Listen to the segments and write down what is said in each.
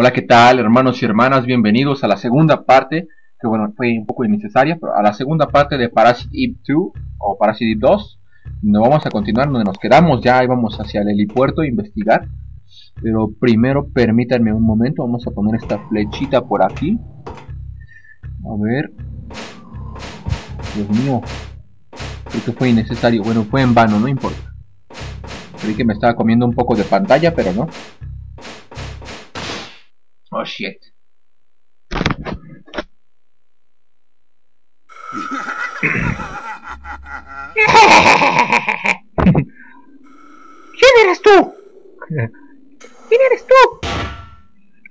Hola, ¿qué tal, hermanos y hermanas? Bienvenidos a la segunda parte, que bueno, fue un poco innecesaria, pero a la segunda parte de Parasite Eve 2 o Parasite Eve 2. Nos vamos a continuar donde nos quedamos, ya íbamos hacia el helipuerto a investigar. Pero primero permítanme un momento, vamos a poner esta flechita por aquí. A ver. Dios mío. Creo que fue innecesario. Bueno, fue en vano, no importa. Creí que me estaba comiendo un poco de pantalla, pero no. Shit. ¿Quién eres tú? ¿Quién eres tú?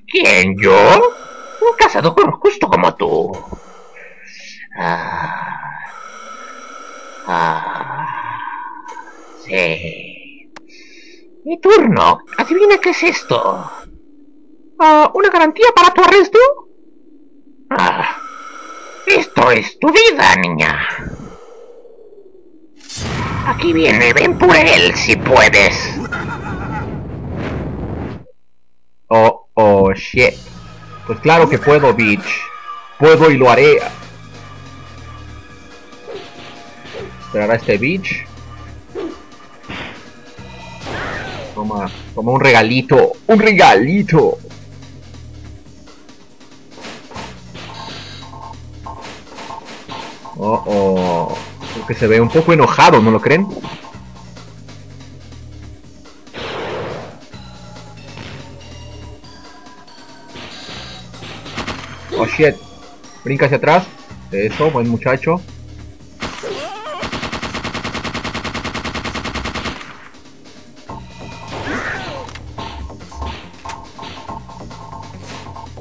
¿Quién, yo? Un cazador justo como tú. Ah. Ah. Sí. Mi turno. Adivina qué es esto. Ah, ¿Una garantía para tu arresto? Ah. Esto es tu vida, niña. Aquí viene, ven por él si puedes. Oh, oh, shit. Pues claro que puedo, bitch. Puedo y lo haré. Esperar a este bitch. Toma, toma un regalito. Un regalito. Oh, oh. Creo que se ve un poco enojado, ¿no lo creen? Oh shit. Brinca hacia atrás. Eso, buen muchacho.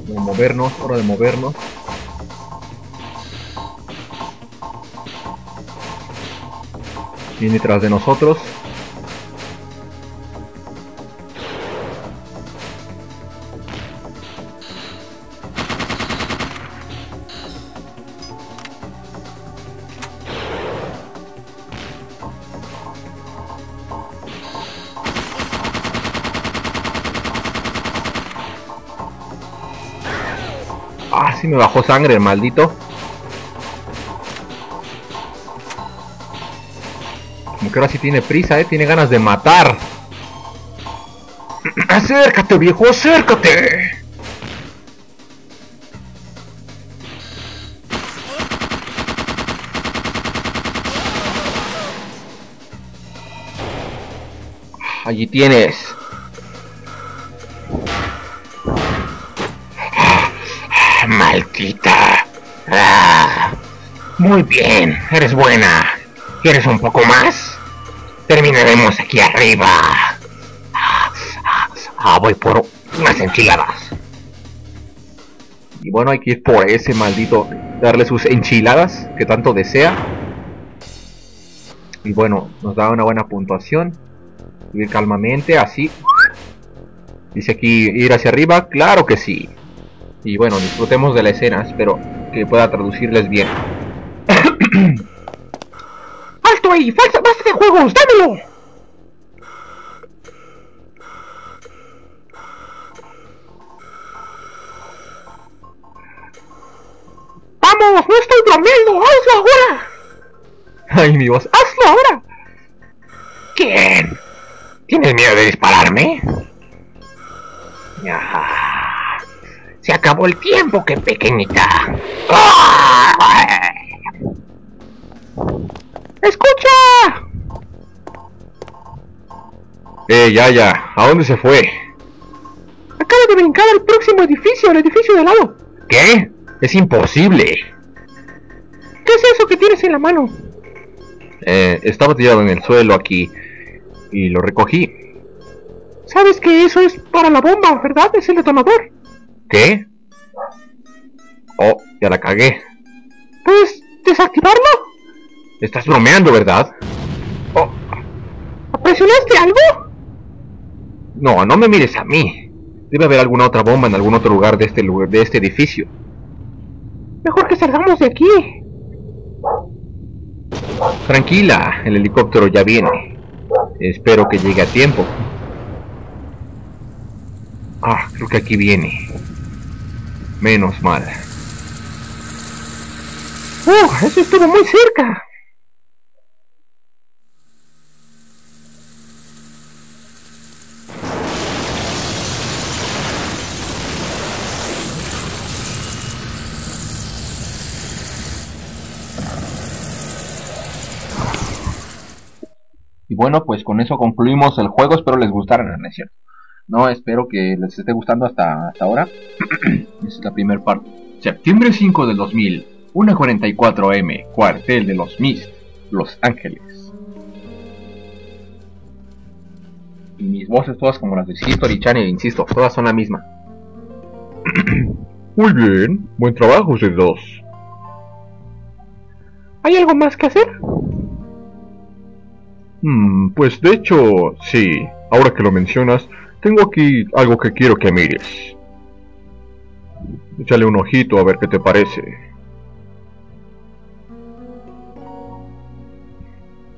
Vamos movernos, hora de movernos. Viene detrás de nosotros. Ah, sí me bajó sangre maldito. Como que ahora sí tiene prisa, eh. Tiene ganas de matar. Acércate, viejo, acércate. Allí tienes. Maldita. Ah. Muy bien, eres buena. ¿Quieres un poco más? Terminaremos aquí arriba. Ah, voy por unas enchiladas. Y bueno, hay que ir por ese maldito. Darle sus enchiladas que tanto desea. Y bueno, nos da una buena puntuación. Subir calmamente, así. Dice aquí ir hacia arriba. Claro que sí. Y bueno, disfrutemos de la escena. Espero que pueda traducirles bien. ¡Alto ahí! ¡Falsa base de juegos! ¡Dámelo! ¡Vamos! ¡No estoy bromeando! ¡Hazlo ahora! Ay, mi voz. ¡Hazlo ahora! ¿Quién? ¿Tienes miedo de dispararme? Ah, se acabó el tiempo, que pequeñita. Ah. ¡Escucha! Eh, ya, ya. ¿A dónde se fue? Acaba de brincar al próximo edificio, el edificio de al lado. ¿Qué? Es imposible. ¿Qué es eso que tienes en la mano? Eh, estaba tirado en el suelo aquí y lo recogí. Sabes que eso es para la bomba, ¿verdad? Es el detonador. ¿Qué? Oh, ya la cagué. ¿Puedes desactivarlo? Estás bromeando, ¿verdad? Oh, ¿Presionaste algo? no, no me mires a mí. Debe haber alguna otra bomba en algún otro lugar de este lugar, de este edificio. Mejor que salgamos de aquí. Tranquila, el helicóptero ya viene. Espero que llegue a tiempo. Ah, creo que aquí viene. Menos mal. ¡Uh! Eso estuvo muy cerca. Y bueno, pues con eso concluimos el juego. Espero les gustara, ¿no es cierto? No, espero que les esté gustando hasta, hasta ahora. Esta es la primera parte. Septiembre 5 del 2000, 1.44M, cuartel de los Mist, Los Ángeles. Y mis voces todas como las de History Channel, insisto, todas son la misma. Muy bien, buen trabajo ustedes dos. ¿Hay algo más que hacer? Hmm, pues de hecho, sí. Ahora que lo mencionas, tengo aquí algo que quiero que mires. Échale un ojito a ver qué te parece.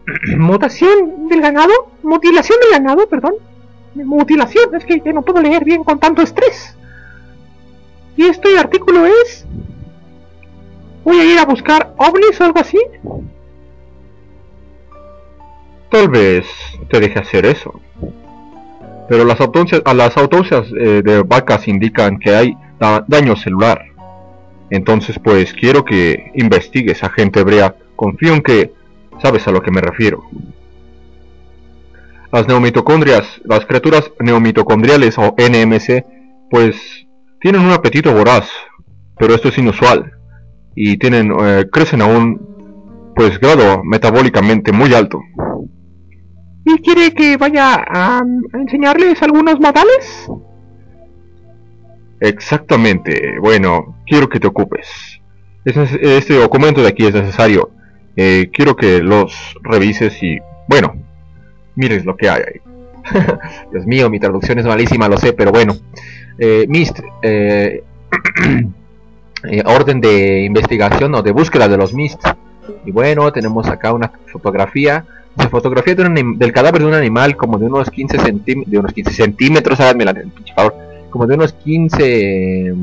¿Mutación del ganado? ¿Mutilación del ganado? Perdón. Mutilación, es que no puedo leer bien con tanto estrés. ¿Y este artículo es? ¿Voy a ir a buscar ovnis o algo así? Tal vez te deje hacer eso. Pero las autopsias, eh, de vacas indican que hay daño celular. Entonces pues quiero que investigues, agente hebrea. Confío en que sabes a lo que me refiero. Las neumitocondrias, las criaturas neumitocondriales o NMC, pues tienen un apetito voraz, pero esto es inusual y tienen eh, crecen a un pues grado metabólicamente muy alto. ¿Y quiere que vaya a, enseñarles algunos modales? Exactamente. Bueno, quiero que te ocupes. Este documento de aquí es necesario. Eh, quiero que los revises y, bueno, mires lo que hay ahí. Dios mío, mi traducción es malísima, lo sé, pero bueno. Eh, MIST, eh, eh, orden de investigación o de búsqueda de los MIST. Y bueno, tenemos acá una fotografía se fotografía del cadáver de un animal como de unos 15 centímetros, de unos 15 centímetros, favor, como de unos 15,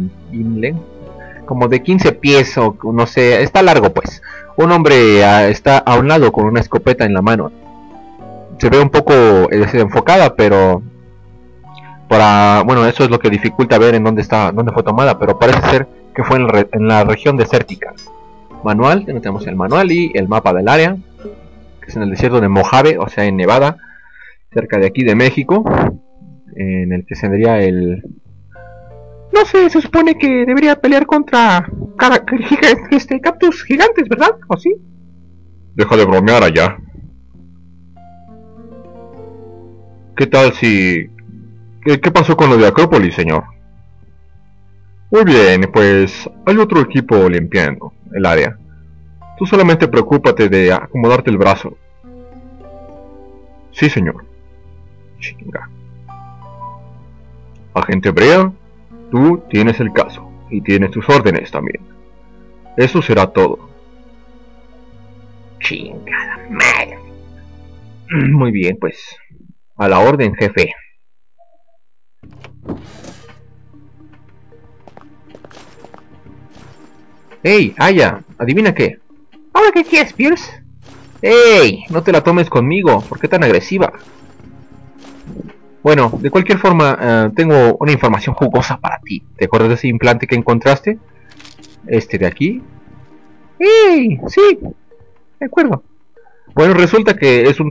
como de 15 pies o no sé, está largo pues. Un hombre ah, está a un lado con una escopeta en la mano. Se ve un poco eh, desenfocada, pero para, bueno, eso es lo que dificulta ver en dónde está, dónde fue tomada, pero parece ser que fue en, en la región desértica. Manual, tenemos el manual y el mapa del área en el desierto de Mojave, o sea, en Nevada, cerca de aquí de México, en el que tendría el... No sé, se supone que debería pelear contra este, cactus gigantes, ¿verdad? ¿O sí? Deja de bromear allá. ¿Qué tal si... ¿Qué, ¿Qué pasó con lo de Acrópolis, señor? Muy bien, pues hay otro equipo limpiando el área. Tú solamente preocúpate de acomodarte el brazo. Sí, señor. Chinga. Agente Brea, tú tienes el caso y tienes tus órdenes también. Eso será todo. Chingada madre. Muy bien, pues. A la orden, jefe. ¡Ey, Aya! ¿Adivina qué? ¿Ahora qué quieres, Pierce? ¡Ey! No te la tomes conmigo. ¿Por qué tan agresiva? Bueno, de cualquier forma, eh, tengo una información jugosa para ti. ¿Te acuerdas de ese implante que encontraste? Este de aquí. ¡Ey! Sí, de acuerdo. Bueno, resulta que es un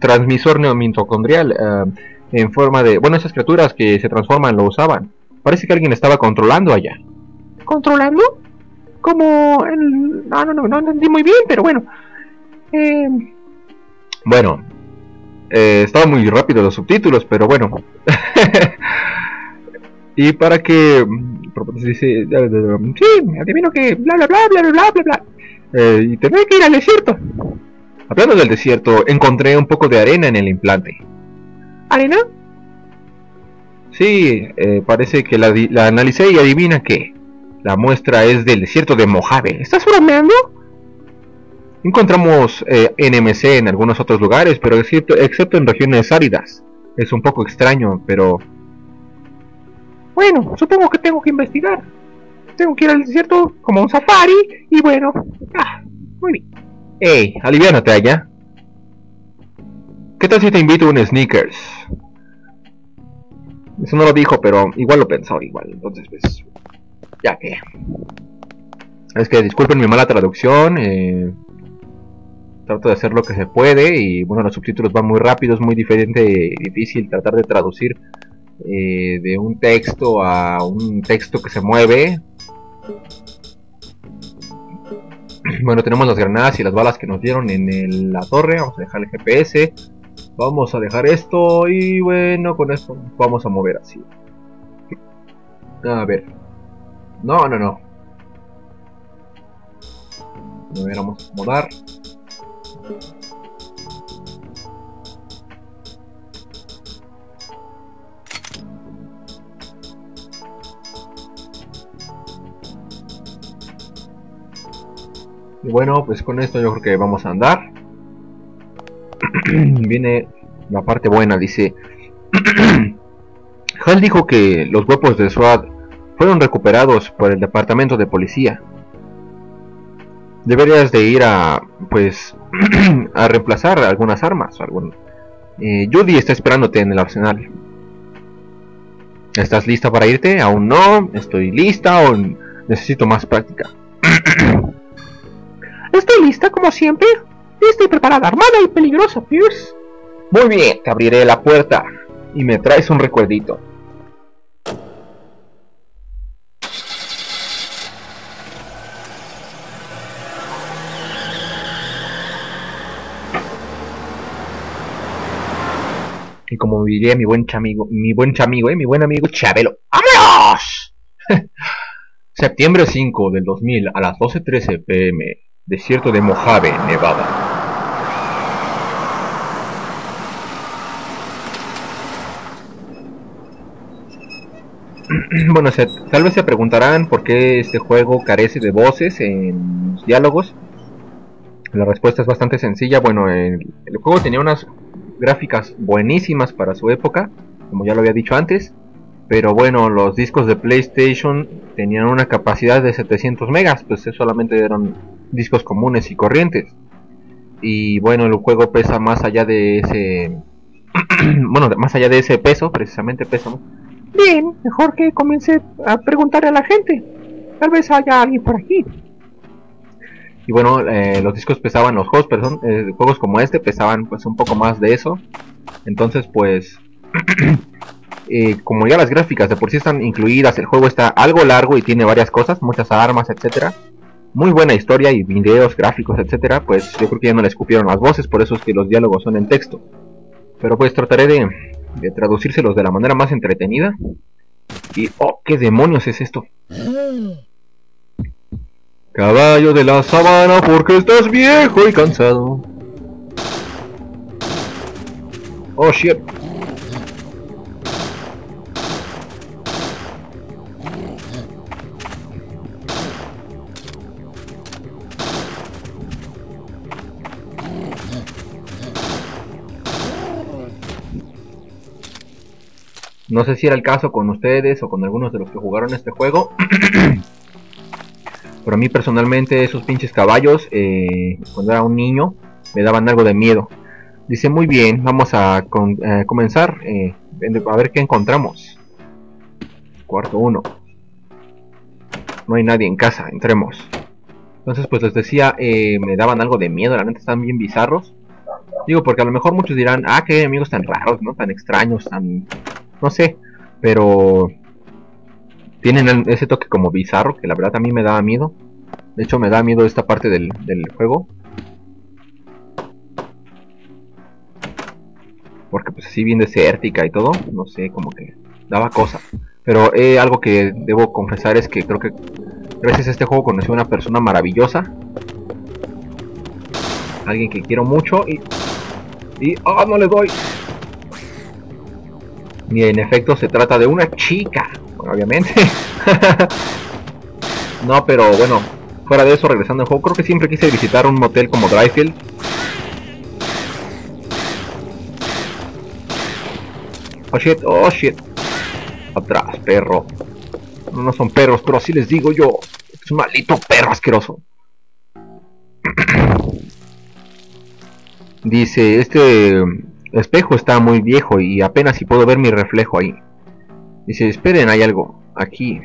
transmisor neomitocondrial eh, en forma de... Bueno, esas criaturas que se transforman lo usaban. Parece que alguien estaba controlando allá. ¿Controlando? Como el... No, no, no, no entendí muy bien, pero bueno. Eh... Bueno, eh, estaba muy rápido los subtítulos, pero bueno. y para que... Dice, sí, adivino que bla bla bla bla bla bla bla. Eh, y tendré que ir al desierto. Hablando del desierto, encontré un poco de arena en el implante. ¿Arena? Sí, eh, parece que la, la analicé y adivina qué. La muestra es del desierto de Mojave. ¿Estás bromeando? Encontramos eh, NMC en algunos otros lugares, pero excepto, excepto en regiones áridas. Es un poco extraño, pero... Bueno, supongo que tengo que investigar. Tengo que ir al desierto como un safari y bueno, ah, muy bien. Ey, aliviánate allá. ¿Qué tal si te invito a un sneakers? Eso no lo dijo, pero igual lo pensó igual. Entonces, pues, ya que. Es que disculpen mi mala traducción. Eh, trato de hacer lo que se puede y bueno, los subtítulos van muy rápido, es muy diferente, difícil tratar de traducir eh, de un texto a un texto que se mueve. Bueno, tenemos las granadas y las balas que nos dieron en la torre. Vamos a dejar el GPS. Vamos a dejar esto y bueno, con esto vamos a mover así. A ver. No, no, no. Vamos a acomodar. Y bueno, pues con esto yo creo que vamos a andar. Viene la parte buena, dice... Hal dijo que los huevos de SWAT fueron recuperados por el departamento de policía. Deberías de ir a, pues, a reemplazar algunas armas. Algún... Eh, Judy está esperándote en el arsenal. ¿Estás lista para irte? Aún no. Estoy lista o necesito más práctica. Estoy lista como siempre. Estoy preparada, armada y peligrosa, Pierce. Muy bien, te abriré la puerta y me traes un recuerdito. Y como diría mi buen chamigo, mi buen chamigo, ¿eh? mi buen amigo Chabelo, ¡vámonos! Septiembre 5 del 2000 a las 12.13 pm, desierto de Mojave, Nevada. bueno, tal vez se preguntarán por qué este juego carece de voces en los diálogos. La respuesta es bastante sencilla. Bueno, el, juego tenía unas gráficas buenísimas para su época, como ya lo había dicho antes. Pero bueno, los discos de PlayStation tenían una capacidad de 700 megas, pues solamente eran discos comunes y corrientes. Y bueno, el juego pesa más allá de ese... bueno, más allá de ese peso, precisamente pesa Bien, mejor que comience a preguntar a la gente. Tal vez haya alguien por aquí. Y bueno, eh, los discos pesaban, los juegos, perdón, eh, juegos como este pesaban pues un poco más de eso. Entonces pues, eh, como ya las gráficas de por sí están incluidas, el juego está algo largo y tiene varias cosas, muchas armas, etcétera. Muy buena historia y videos, gráficos, etcétera. Pues yo creo que ya no le escupieron las voces, por eso es que los diálogos son en texto. Pero pues trataré de, de traducírselos de la manera más entretenida. Y, oh, ¿qué demonios es esto? Caballo de la sabana, porque estás viejo y cansado. Oh, shit. No sé si era el caso con ustedes o con algunos de los que jugaron este juego. Pero a mí personalmente esos pinches caballos, eh, cuando era un niño, me daban algo de miedo. Dice, muy bien, vamos a eh, comenzar eh, a ver qué encontramos. Cuarto 1. No hay nadie en casa, entremos. Entonces, pues les decía, me daban algo de miedo, la neta están bien bizarros. Digo, porque a lo mejor muchos dirán, ah, qué amigos tan raros, ¿no? Tan extraños, tan no sé, pero tienen ese toque como bizarro que la verdad a mí me da miedo. De hecho me da miedo esta parte del, juego. Porque pues así bien desértica y todo, no sé, como que daba cosa. Pero eh, algo que debo confesar es que creo que gracias a este juego conocí a una persona maravillosa. Alguien que quiero mucho y... Y... ¡Ah, no le doy! Ni en efecto se trata de una chica, obviamente. no, pero bueno, fuera de eso, regresando al juego, creo que siempre quise visitar un motel como Dryfield. Oh shit, oh shit. Atrás, perro. No, no son perros, pero así les digo yo. Es un maldito perro asqueroso. Dice, este espejo está muy viejo y apenas si puedo ver mi reflejo ahí. Dice, esperen, hay algo. Aquí.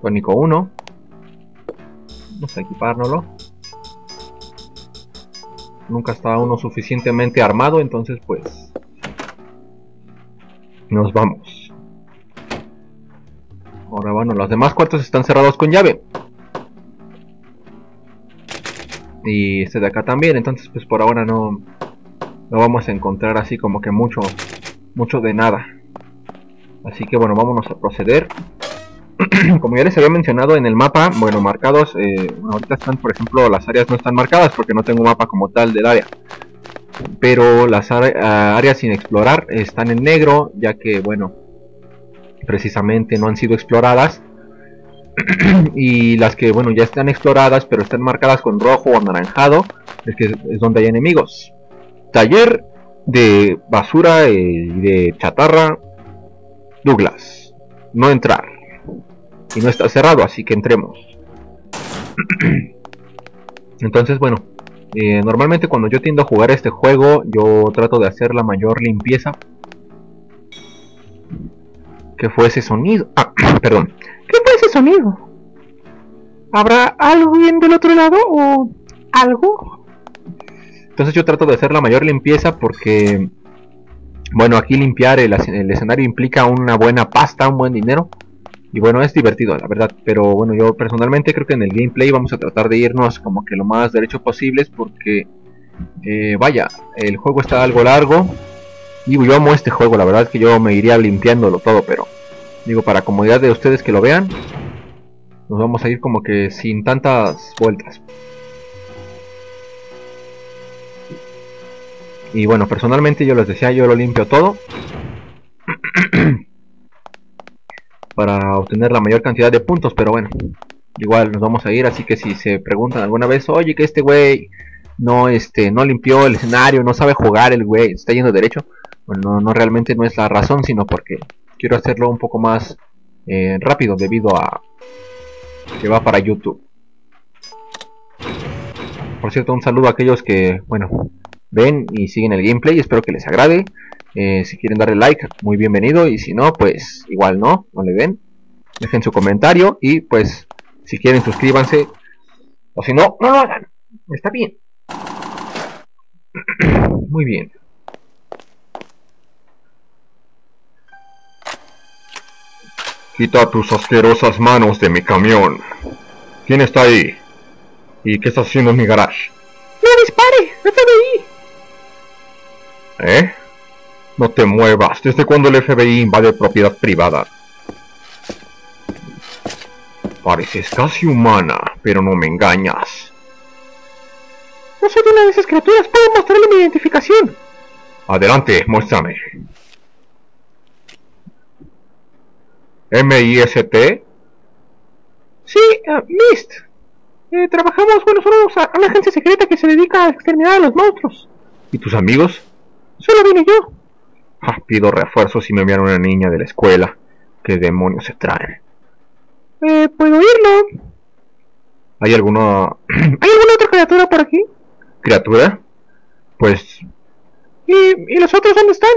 Tónico 1. Vamos a equipárnoslo. Nunca estaba uno suficientemente armado, entonces pues... Nos vamos. Ahora bueno, los demás cuartos están cerrados con llave. Y este de acá también, entonces pues por ahora no... No vamos a encontrar así como que mucho... Mucho de nada. Así que bueno, vámonos a proceder. Como ya les había mencionado en el mapa, bueno, marcados, eh, ahorita están, por ejemplo, las áreas no están marcadas porque no tengo mapa como tal del área. Pero las áreas sin explorar están en negro, ya que, bueno, precisamente no han sido exploradas. y las que, bueno, ya están exploradas, pero están marcadas con rojo o anaranjado, es que es donde hay enemigos. Taller de basura y de chatarra Douglas, no entrar. Y no está cerrado, así que entremos. Entonces, bueno, eh, normalmente cuando yo tiendo a jugar este juego, yo trato de hacer la mayor limpieza. ¿Qué fue ese sonido? Ah, perdón. ¿Qué fue ese sonido? ¿Habrá algo bien del otro lado o algo? Entonces yo trato de hacer la mayor limpieza porque bueno, aquí limpiar el, escenario implica una buena pasta, un buen dinero. Y bueno, es divertido, la verdad. Pero bueno, yo personalmente creo que en el gameplay vamos a tratar de irnos como que lo más derecho posible. Porque, eh, vaya, el juego está algo largo. Digo, yo amo este juego, la verdad que yo me iría limpiándolo todo. Pero, digo, para comodidad de ustedes que lo vean, nos vamos a ir como que sin tantas vueltas. Y bueno, personalmente yo les decía, yo lo limpio todo. para obtener la mayor cantidad de puntos, pero bueno. Igual nos vamos a ir, así que si se preguntan alguna vez, oye que este güey no este no limpió el escenario, no sabe jugar el güey, está yendo derecho. Bueno, no, realmente no es la razón, sino porque quiero hacerlo un poco más eh, rápido debido a que va para YouTube. Por cierto, un saludo a aquellos que, bueno, ven y siguen el gameplay. Espero que les agrade. Eh, si quieren darle like, muy bienvenido. Y si no, pues igual no, no le ven. Dejen su comentario y pues si quieren suscríbanse. O si no, no lo hagan. Está bien. Muy bien. Quita tus asquerosas manos de mi camión. ¿Quién está ahí? ¿Y qué está haciendo en mi garage? ¡No dispare! FBI! ¿Eh? No te muevas. ¿Desde cuando el FBI invade propiedad privada? Pareces casi humana, pero no me engañas. No soy una de esas criaturas. Puedo mostrarle mi identificación. Adelante, muéstrame. ¿M-I-S-T? Sí, uh, MIST. Eh, trabajamos, bueno, somos una agencia secreta que se dedica a exterminar a los monstruos. ¿Y tus amigos? Solo vine yo. Ah, pido refuerzos si me envían una niña de la escuela. ¿Qué demonios se traen? Eh, ¿puedo irlo? ¿Hay alguna... ¿Hay alguna otra criatura por aquí? ¿Criatura? Pues... ¿Y, ¿Y los otros dónde están?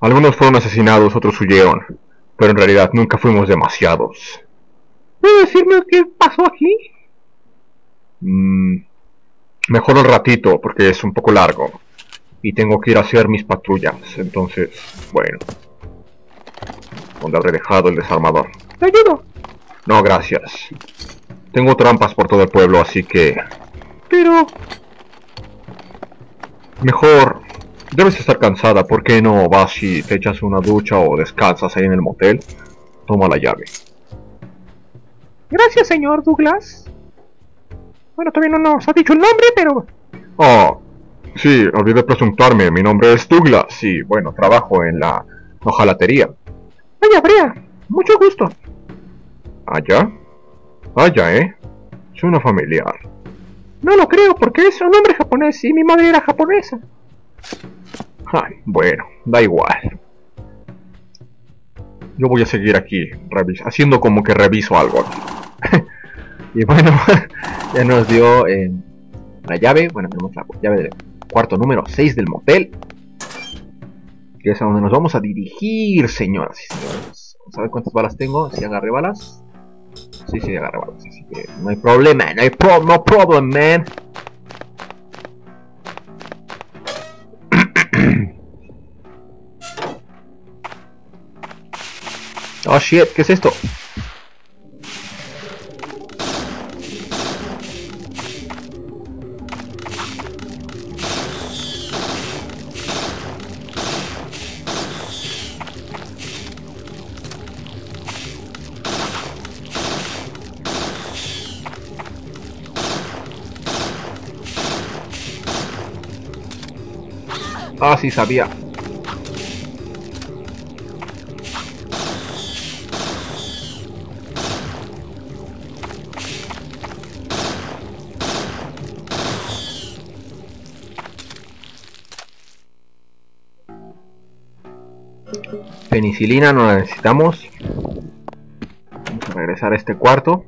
Algunos fueron asesinados, otros huyeron. Pero en realidad nunca fuimos demasiados. ¿Puedo decirme qué pasó aquí? Mm, mejor un ratito, porque es un poco largo y tengo que ir a hacer mis patrullas. Entonces, bueno. ¿Dónde habré dejado el desarmador? ¿Te ayudo? No, gracias. Tengo trampas por todo el pueblo, así que... Pero... Mejor... Debes estar cansada, ¿por qué no vas y te echas una ducha o descansas ahí en el motel? Toma la llave. Gracias, señor Douglas. Bueno, todavía no nos ha dicho el nombre, pero... Oh, Sí, olvidé presentarme. Mi nombre es Douglas y, bueno, trabajo en la hojalatería. Vaya, Brea. Mucho gusto. ¿Allá? Allá, ¿eh? Suena familiar. No lo creo, porque es un hombre japonés y mi madre era japonesa. Ay, bueno, da igual. Yo voy a seguir aquí, haciendo como que reviso algo. y bueno, ya nos dio eh, la llave. Bueno, tenemos la llave del cuarto número 6 del motel. Que es a donde nos vamos a dirigir, señoras y señores. Vamos a ver cuántas balas tengo. Si agarré balas. Sí, sí, agarré balas. Así que no hay problema. No hay pro no problem, man. oh shit, ¿qué es esto? Ah, sí, sabía. Penicilina no la necesitamos. Vamos a regresar a este cuarto.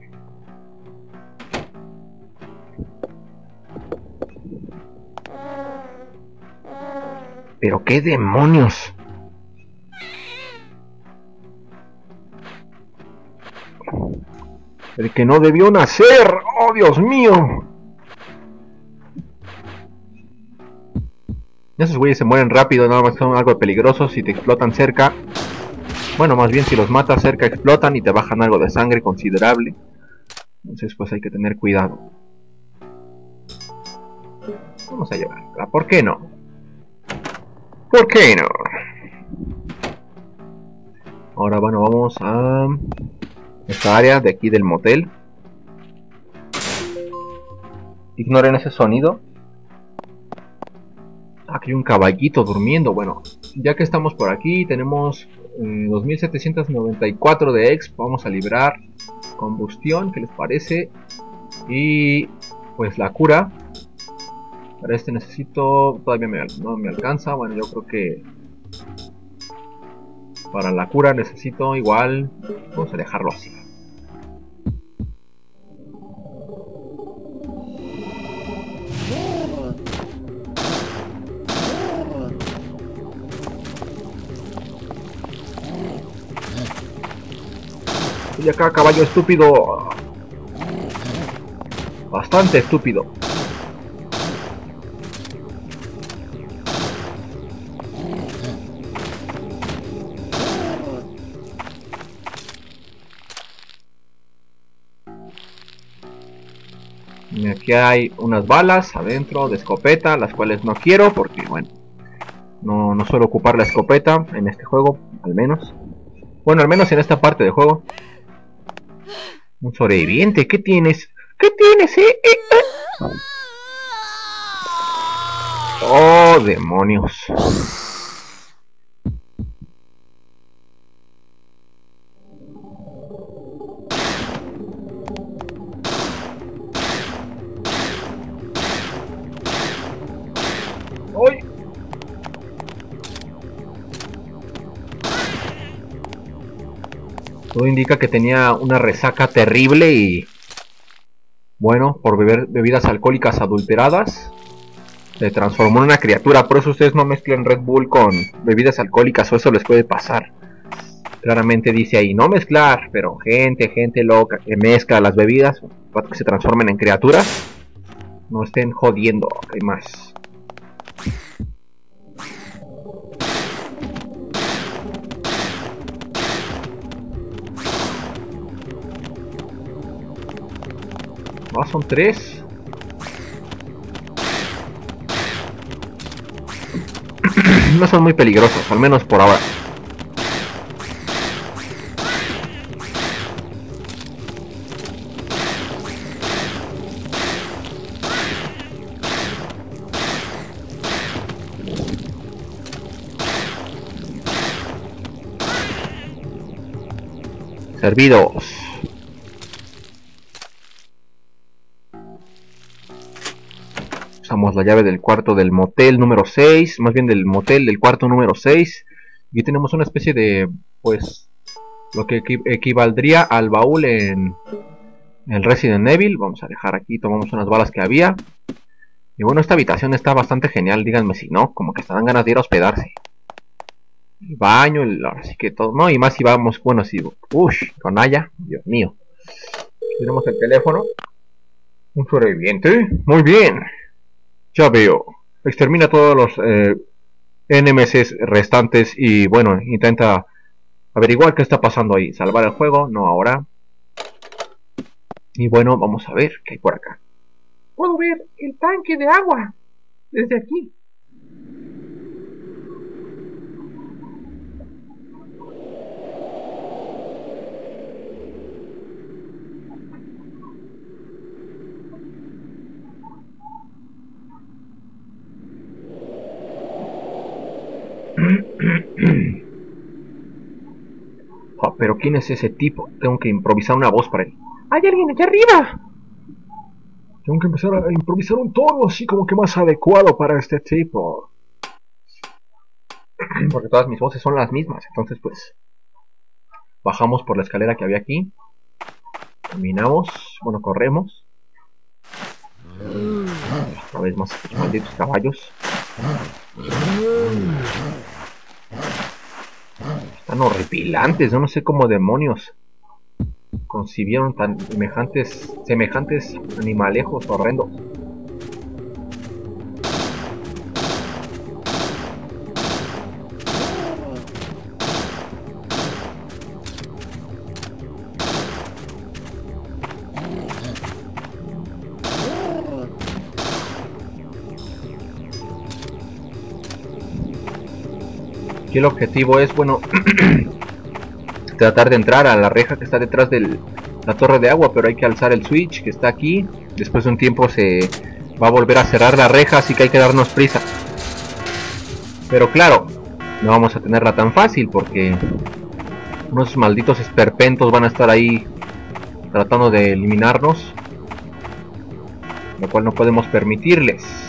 Pero qué demonios. El que no debió nacer. Oh, Dios mío. Esos güeyes se mueren rápido, nada más son algo peligrosos si te explotan cerca. Bueno, más bien si los matas cerca explotan y te bajan algo de sangre considerable. Entonces pues hay que tener cuidado. Vamos a llevarla, ¿por qué no? ¿Por qué no? Ahora bueno, vamos a esta área de aquí del motel. Ignoren ese sonido. Aquí hay un caballito durmiendo. Bueno, ya que estamos por aquí, tenemos 2794 eh, de exp. Vamos a librar combustión, ¿qué les parece? Y pues la cura. Para este necesito... Todavía no me alcanza. Bueno, yo creo que... Para la cura necesito igual... Vamos a dejarlo así. Y acá, caballo estúpido. Bastante estúpido. Aquí hay unas balas adentro de escopeta, las cuales no quiero porque, bueno, no, no suelo ocupar la escopeta en este juego, al menos. Bueno, al menos en esta parte del juego. Un sobreviviente, ¿qué tienes? ¿Qué tienes, eh? eh, eh? Oh, demonios. Todo indica que tenía una resaca terrible y... Bueno, por beber bebidas alcohólicas adulteradas, se transformó en una criatura. Por eso ustedes no mezclen Red Bull con bebidas alcohólicas o eso les puede pasar. Claramente dice ahí, no mezclar, pero gente, gente loca que mezcla las bebidas para que se transformen en criaturas. No estén jodiendo, hay más. Ah, son tres. no son muy peligrosos, al menos por ahora. Servidos. La llave del cuarto del motel número 6, más bien del motel del cuarto número 6. Y tenemos una especie de, pues, lo que equivaldría al baúl en el Resident Evil. Vamos a dejar aquí, tomamos unas balas que había. Y bueno, esta habitación está bastante genial, díganme si no, como que están ganas de ir a hospedarse. El baño, así que todo, no, y más si vamos, bueno, si, uff, con Aya, Dios mío. Tenemos el teléfono. Un sobreviviente, muy bien. Ya veo. Extermina todos los eh, NMCs restantes y bueno, intenta averiguar qué está pasando ahí. Salvar el juego, no ahora. Y bueno, vamos a ver qué hay por acá. Puedo ver el tanque de agua desde aquí. Ah, pero ¿quién es ese tipo? Tengo que improvisar una voz para él. ¡Hay alguien allá arriba! Tengo que empezar a improvisar un tono así como que más adecuado para este tipo. Porque todas mis voces son las mismas, entonces pues... Bajamos por la escalera que había aquí. Caminamos, bueno, corremos. Una vez más, malditos caballos. Horripilantes, yo no sé cómo demonios concibieron tan semejantes, semejantes animalejos horrendos. Aquí el objetivo es, bueno, tratar de entrar a la reja que está detrás de la torre de agua, pero hay que alzar el switch que está aquí. Después de un tiempo se va a volver a cerrar la reja, así que hay que darnos prisa. Pero claro, no vamos a tenerla tan fácil porque unos malditos esperpentos van a estar ahí tratando de eliminarnos, lo cual no podemos permitirles.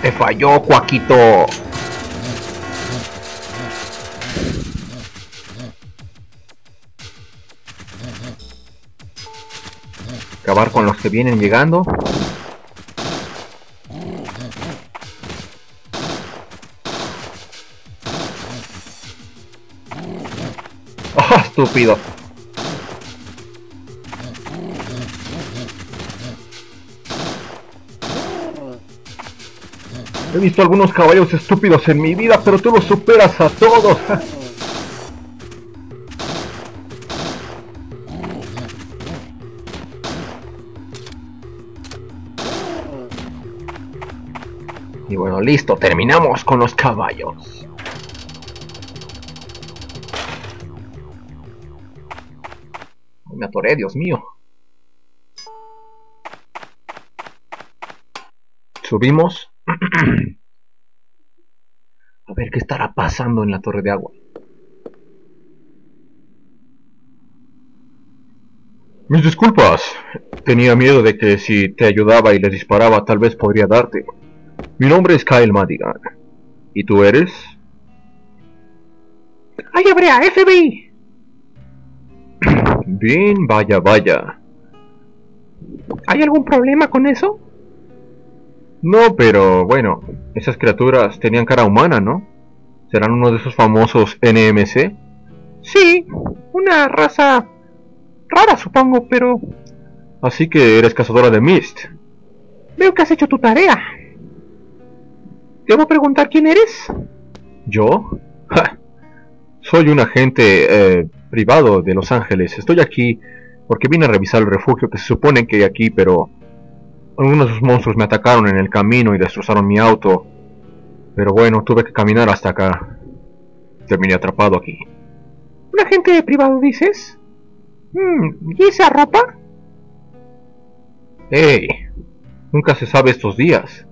Te falló, Cuaquito! Acabar con los que vienen llegando. ¡Ah, estúpido! He visto algunos caballos estúpidos en mi vida, pero tú los superas a todos. Y bueno, listo, terminamos con los caballos. Me atoré, Dios mío. Subimos. A ver qué estará pasando en la torre de agua. Mis disculpas. Tenía miedo de que si te ayudaba y les disparaba tal vez podría darte. Mi nombre es Kyle Madigan. ¿Y tú eres? ¡Ay, Abrea, FBI! Bien, vaya, vaya. ¿Hay algún problema con eso? No, pero bueno, esas criaturas tenían cara humana, ¿no? ¿Serán uno de esos famosos NMC? Sí, una raza rara supongo, pero... Así que eres cazadora de Mist. Veo que has hecho tu tarea. ¿Debo preguntar quién eres? ¿Yo? Soy un agente eh, privado de Los Ángeles. Estoy aquí porque vine a revisar el refugio que se supone que hay aquí, pero algunos de esos monstruos me atacaron en el camino y destrozaron mi auto. Pero bueno, tuve que caminar hasta acá. Terminé atrapado aquí. ¿Un agente privado dices? Hmm, ¿Y esa ropa? ¡Ey! Nunca se sabe estos días.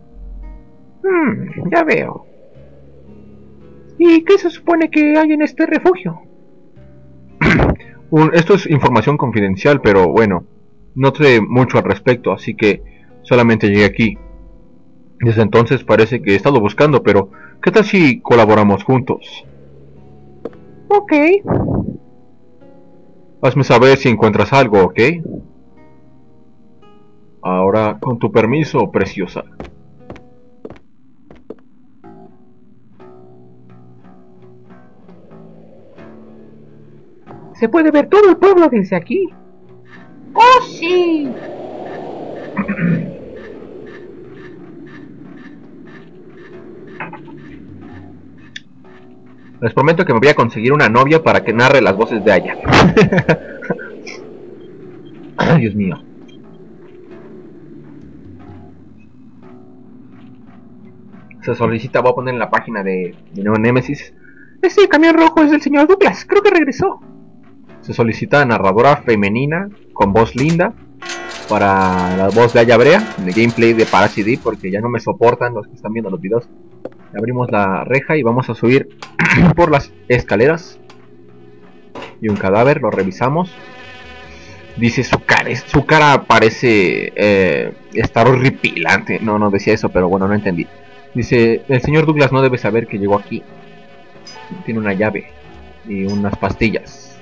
Hmm, ya veo. ¿Y qué se supone que hay en este refugio? esto es información confidencial, pero bueno, no sé mucho al respecto, así que Solamente llegué aquí. Desde entonces parece que he estado buscando, pero ¿qué tal si colaboramos juntos? Ok. Hazme saber si encuentras algo, ¿ok? Ahora, con tu permiso, preciosa. Se puede ver todo el pueblo desde aquí. ¡Oh, sí! Les prometo que me voy a conseguir una novia para que narre las voces de Aya. Ay, Dios mío. Se solicita, voy a poner en la página de, de Neo Nemesis. Ese camión rojo es del señor Douglas. Creo que regresó. Se solicita narradora femenina con voz linda para la voz de Aya Brea de gameplay de Parasite porque ya no me soportan los que están viendo los videos. Abrimos la reja y vamos a subir por las escaleras. Y un cadáver, lo revisamos. Dice su cara, su cara parece eh, estar horripilante. No, no decía eso, pero bueno, no entendí. Dice, el señor Douglas no debe saber que llegó aquí. Tiene una llave y unas pastillas.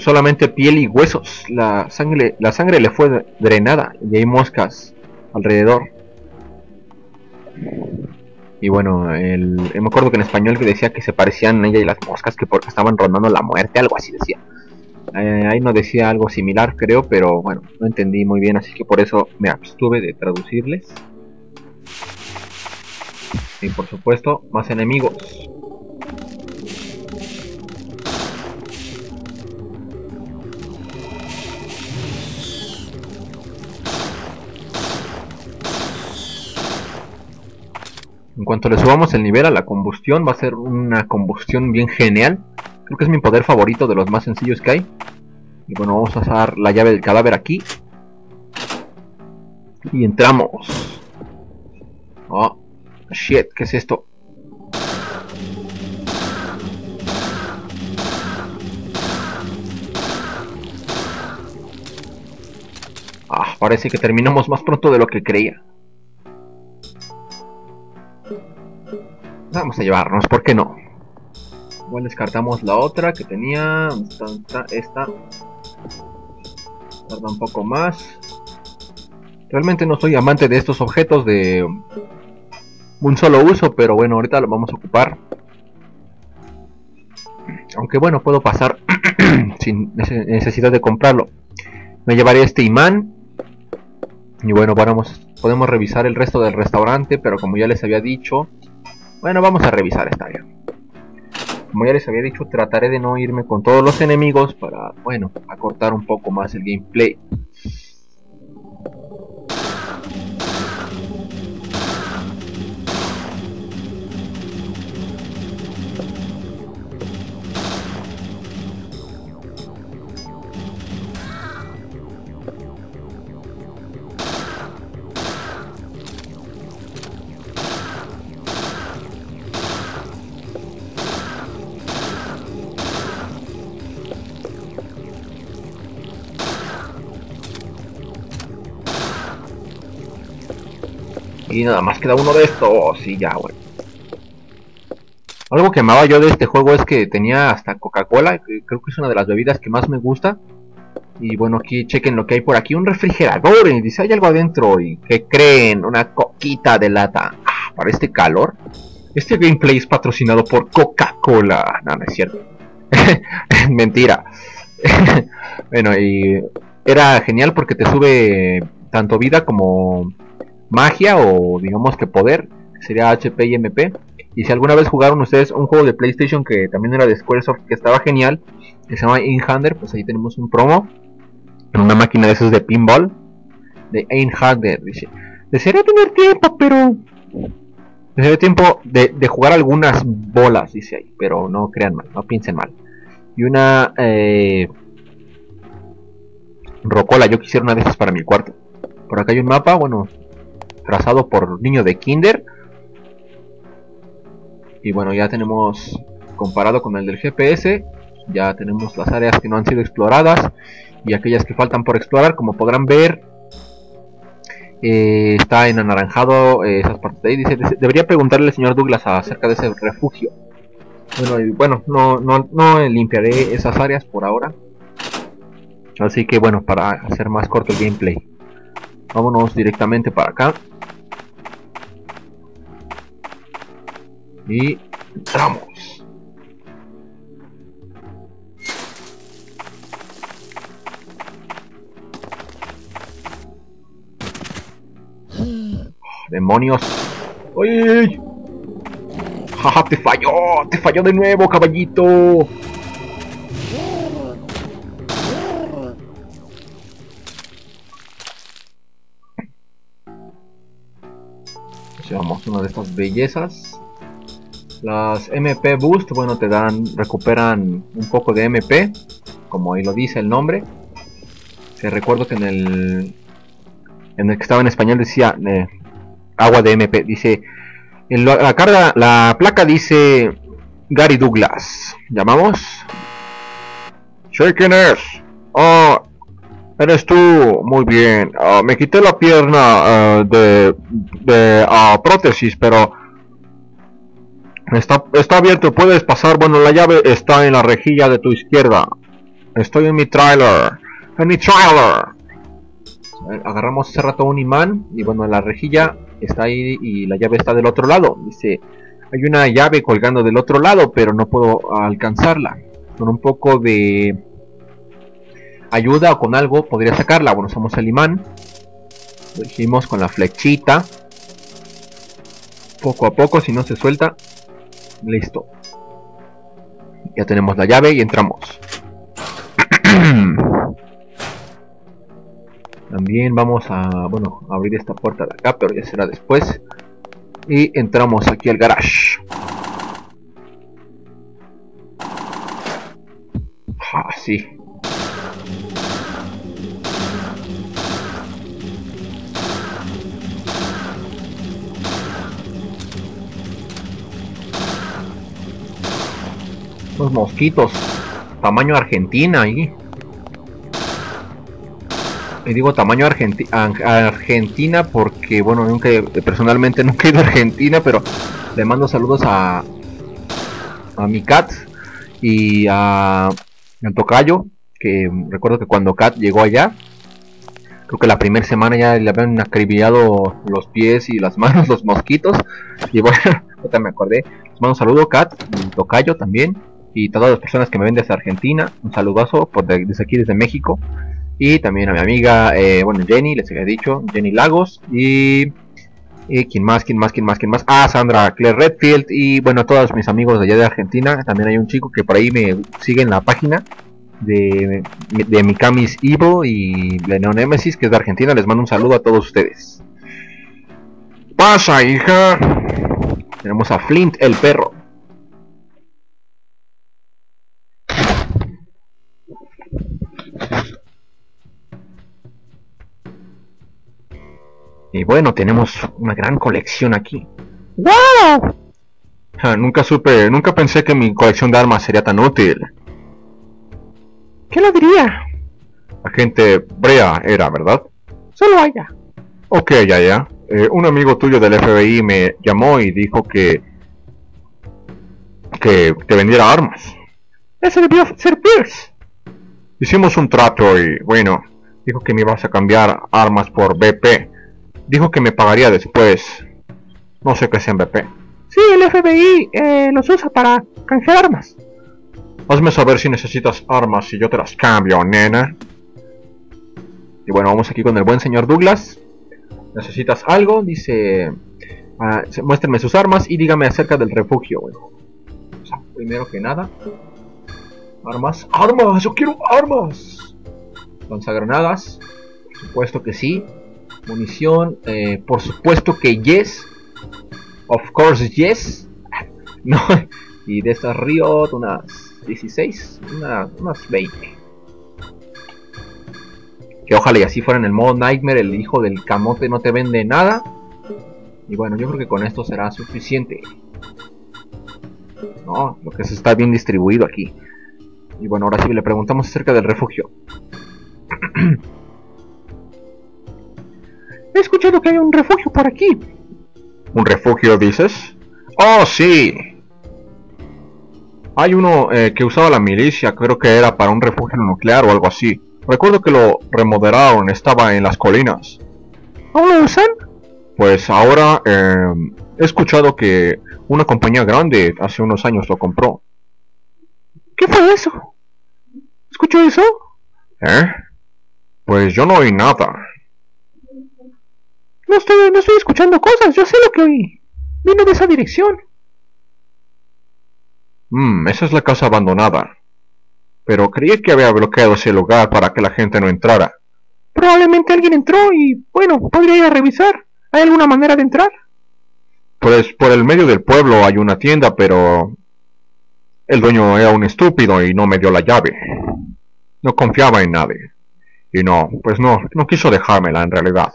solamente piel y huesos. La sangre, la sangre le fue drenada y hay moscas alrededor. Y bueno, el, me acuerdo que en español que decía que se parecían ella y las moscas que porque estaban rondando la muerte, algo así decía. Eh, ahí no decía algo similar, creo, pero bueno, no entendí muy bien, así que por eso me abstuve de traducirles. Y por supuesto, más enemigos. En cuanto le subamos el nivel a la combustión, va a ser una combustión bien genial. Creo que es mi poder favorito de los más sencillos que hay. Y bueno, vamos a usar la llave del cadáver aquí. Y entramos. Oh, shit, ¿qué es esto? Ah, parece que terminamos más pronto de lo que creía. Vamos a llevarnos, ¿por qué no? Igual descartamos la otra que tenía. Esta. Tarda un poco más. Realmente no soy amante de estos objetos de un solo uso, pero bueno, ahorita lo vamos a ocupar. Aunque bueno, puedo pasar sin necesidad de comprarlo. Me llevaré este imán. Y bueno, vamos, podemos revisar el resto del restaurante, pero como ya les había dicho, bueno, vamos a revisar esta área. Como ya les había dicho, trataré de no irme con todos los enemigos para, bueno, acortar un poco más el gameplay. Y nada más queda uno de estos. Oh, sí, ya, güey. Algo que amaba yo de este juego es que tenía hasta Coca-Cola. Creo que es una de las bebidas que más me gusta. Y bueno, aquí chequen lo que hay por aquí. Un refrigerador. Y dice, hay algo adentro. ¿Y que creen? Una coquita de lata. Ah, para este calor. Este gameplay es patrocinado por Coca-Cola. No, no es cierto. Mentira. bueno, y era genial porque te sube tanto vida como magia o digamos que poder, sería HP y MP. Y si alguna vez jugaron ustedes un juego de PlayStation que también era de Squaresoft que estaba genial, que se llama Inhander, pues ahí tenemos un promo en una máquina de esos de pinball de Inhander. Dice, desearía tener tiempo, pero desearía tiempo de, de, jugar algunas bolas, dice ahí, pero no crean mal, no piensen mal. Y una eh, rocola, yo quisiera una de esas para mi cuarto. Por acá hay un mapa, bueno, trazado por niño de kinder. Y bueno, ya tenemos comparado con el del GPS, ya tenemos las áreas que no han sido exploradas y aquellas que faltan por explorar, como podrán ver. eh, está en anaranjado eh, esas partes de ahí. Dice, debería preguntarle al señor Douglas acerca de ese refugio. Bueno, bueno, no, no, no limpiaré esas áreas por ahora. Así que bueno, para hacer más corto el gameplay. Vámonos directamente para acá. Y entramos. demonios. ¡Uy! ¡Jaja! ¡Te falló! ¡Te falló de nuevo, caballito! Llevamos una de estas bellezas. Las MP Boost, bueno, te dan, recuperan un poco de MP, como ahí lo dice el nombre. Se recuerdo que en el en el que estaba en español decía eh, agua de MP. Dice, en la, carga, la placa dice Gary Douglas. ¿Llamamos? ¿Soy quién es? Oh, eres tú. Muy bien. Ah, me quité la pierna ah, de, ah, prótesis, pero... Está, está abierto, puedes pasar. Bueno, la llave está en la rejilla de tu izquierda. Estoy en mi trailer. En mi trailer. Agarramos hace rato un imán y bueno, la rejilla está ahí y la llave está del otro lado. Dice, hay una llave colgando del otro lado, pero no puedo alcanzarla. Con un poco de ayuda o con algo podría sacarla. Bueno, usamos el imán. Lo hicimos con la flechita. Poco a poco, si no se suelta. Listo. Ya tenemos la llave y entramos. También vamos a, bueno, abrir esta puerta de acá, pero ya será después. Y entramos aquí al garage. Ah, sí. Los mosquitos. Tamaño Argentina ahí. Y digo tamaño Argentina porque, bueno, nunca personalmente nunca he ido a Argentina, pero le mando saludos a, a mi cat y a, a Tocayo, que recuerdo que cuando Cat llegó allá, creo que la primera semana ya le habían acribillado los pies y las manos los mosquitos. Y bueno, ahorita me acordé. Les mando un saludo, Cat, y Tocayo también. Y todas las personas que me ven desde Argentina, un saludazo por desde aquí, desde México. Y también a mi amiga, eh, bueno, Jenny, les había dicho, Jenny Lagos. Y, y quién más, quién más, quién más, quién más. Ah, Sandra Claire Redfield. Y bueno, a todos mis amigos de allá de Argentina. También hay un chico que por ahí me sigue en la página de, de Mikamis Ivo y Leneo Nemesis, que es de Argentina. Les mando un saludo a todos ustedes. Pasa, hija. Tenemos a Flint el perro. Y bueno, tenemos una gran colección aquí. ¡Wow! nunca supe, nunca pensé que mi colección de armas sería tan útil. ¿Qué lo diría? Agente Brea era, ¿verdad? Solo ella. Ok, ya, ya. Eh, un amigo tuyo del FBI me llamó y dijo que... que te vendiera armas. Ese debió ser Pierce. Hicimos un trato y, bueno, dijo que me ibas a cambiar armas por BP. Dijo que me pagaría después. No sé qué es BP. Sí, el FBI eh, los usa para canjear armas. Hazme saber si necesitas armas y yo te las cambio, nena. Y bueno, vamos aquí con el buen señor Douglas. ¿Necesitas algo? Dice... Uh, muéstrenme sus armas y dígame acerca del refugio. Bueno, primero que nada... Armas. ¡Armas! ¡Yo quiero armas! Lanzagranadas. Por supuesto que sí. Munición. Eh, por supuesto que yes. Of course yes. no. Y de estas Riot unas 16, unas 20. Que ojalá y así fuera en el modo Nightmare, el hijo del camote no te vende nada. Y bueno, yo creo que con esto será suficiente. No, lo que se está bien distribuido aquí. Y bueno, ahora sí le preguntamos acerca del refugio. He escuchado que hay un refugio por aquí. ¿Un refugio, dices? Oh, sí. Hay uno eh, que usaba la milicia, creo que era para un refugio nuclear o algo así. Recuerdo que lo remodelaron, estaba en las colinas. ¿Aún lo usan? Pues ahora eh, he escuchado que una compañía grande hace unos años lo compró. ¿Qué fue eso? ¿Escuchó eso? ¿Eh? Pues yo no oí nada. No estoy, no estoy escuchando cosas, yo sé lo que oí. Vino de esa dirección. Mmm, esa es la casa abandonada. Pero creí que había bloqueado ese lugar para que la gente no entrara. Probablemente alguien entró y, bueno, podría ir a revisar. ¿Hay alguna manera de entrar? Pues por el medio del pueblo hay una tienda, pero el dueño era un estúpido y no me dio la llave. No confiaba en nadie. Y no, pues no, no quiso dejármela en realidad.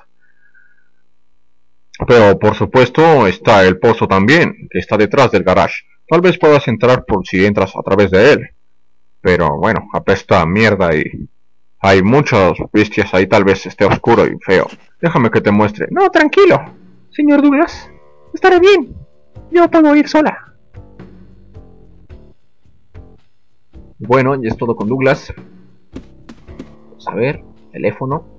Pero por supuesto está el pozo también, que está detrás del garage. Tal vez puedas entrar por si entras a través de él. Pero bueno, apesta a mierda y hay muchas bestias ahí, tal vez esté oscuro y feo. Déjame que te muestre. No, tranquilo, señor Douglas. Estaré bien. Yo puedo ir sola. Bueno, ya es todo con Douglas. Vamos a ver, teléfono.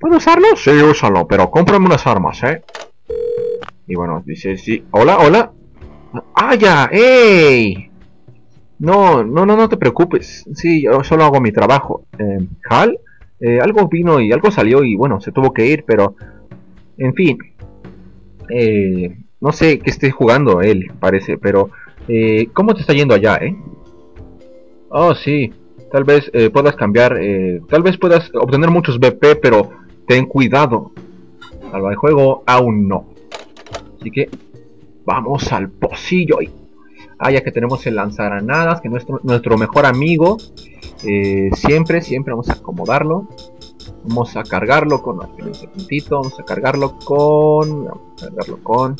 ¿Puedo usarlo? Sí, úsalo, pero cómprame unas armas, ¿eh? Y bueno, dice, sí. Hola, hola. ¡Ah, ya! ¡Ey! No, no, no, no te preocupes. Sí, yo solo hago mi trabajo. Eh, ¿Hal? Eh, algo vino y algo salió y bueno, se tuvo que ir, pero... En fin. Eh, no sé qué esté jugando él, parece, pero... Eh, ¿Cómo te está yendo allá, eh? Oh, sí. Tal vez eh, puedas cambiar... Tal vez puedas obtener muchos BP, pero ten cuidado. Salva el juego, aún no. Así que... Vamos al pocillo. Ah, ya que tenemos el lanzagranadas, que nuestro, nuestro mejor amigo. Eh, siempre, siempre vamos a acomodarlo. Vamos a cargarlo con. Vamos a cargarlo con. Vamos a cargarlo con.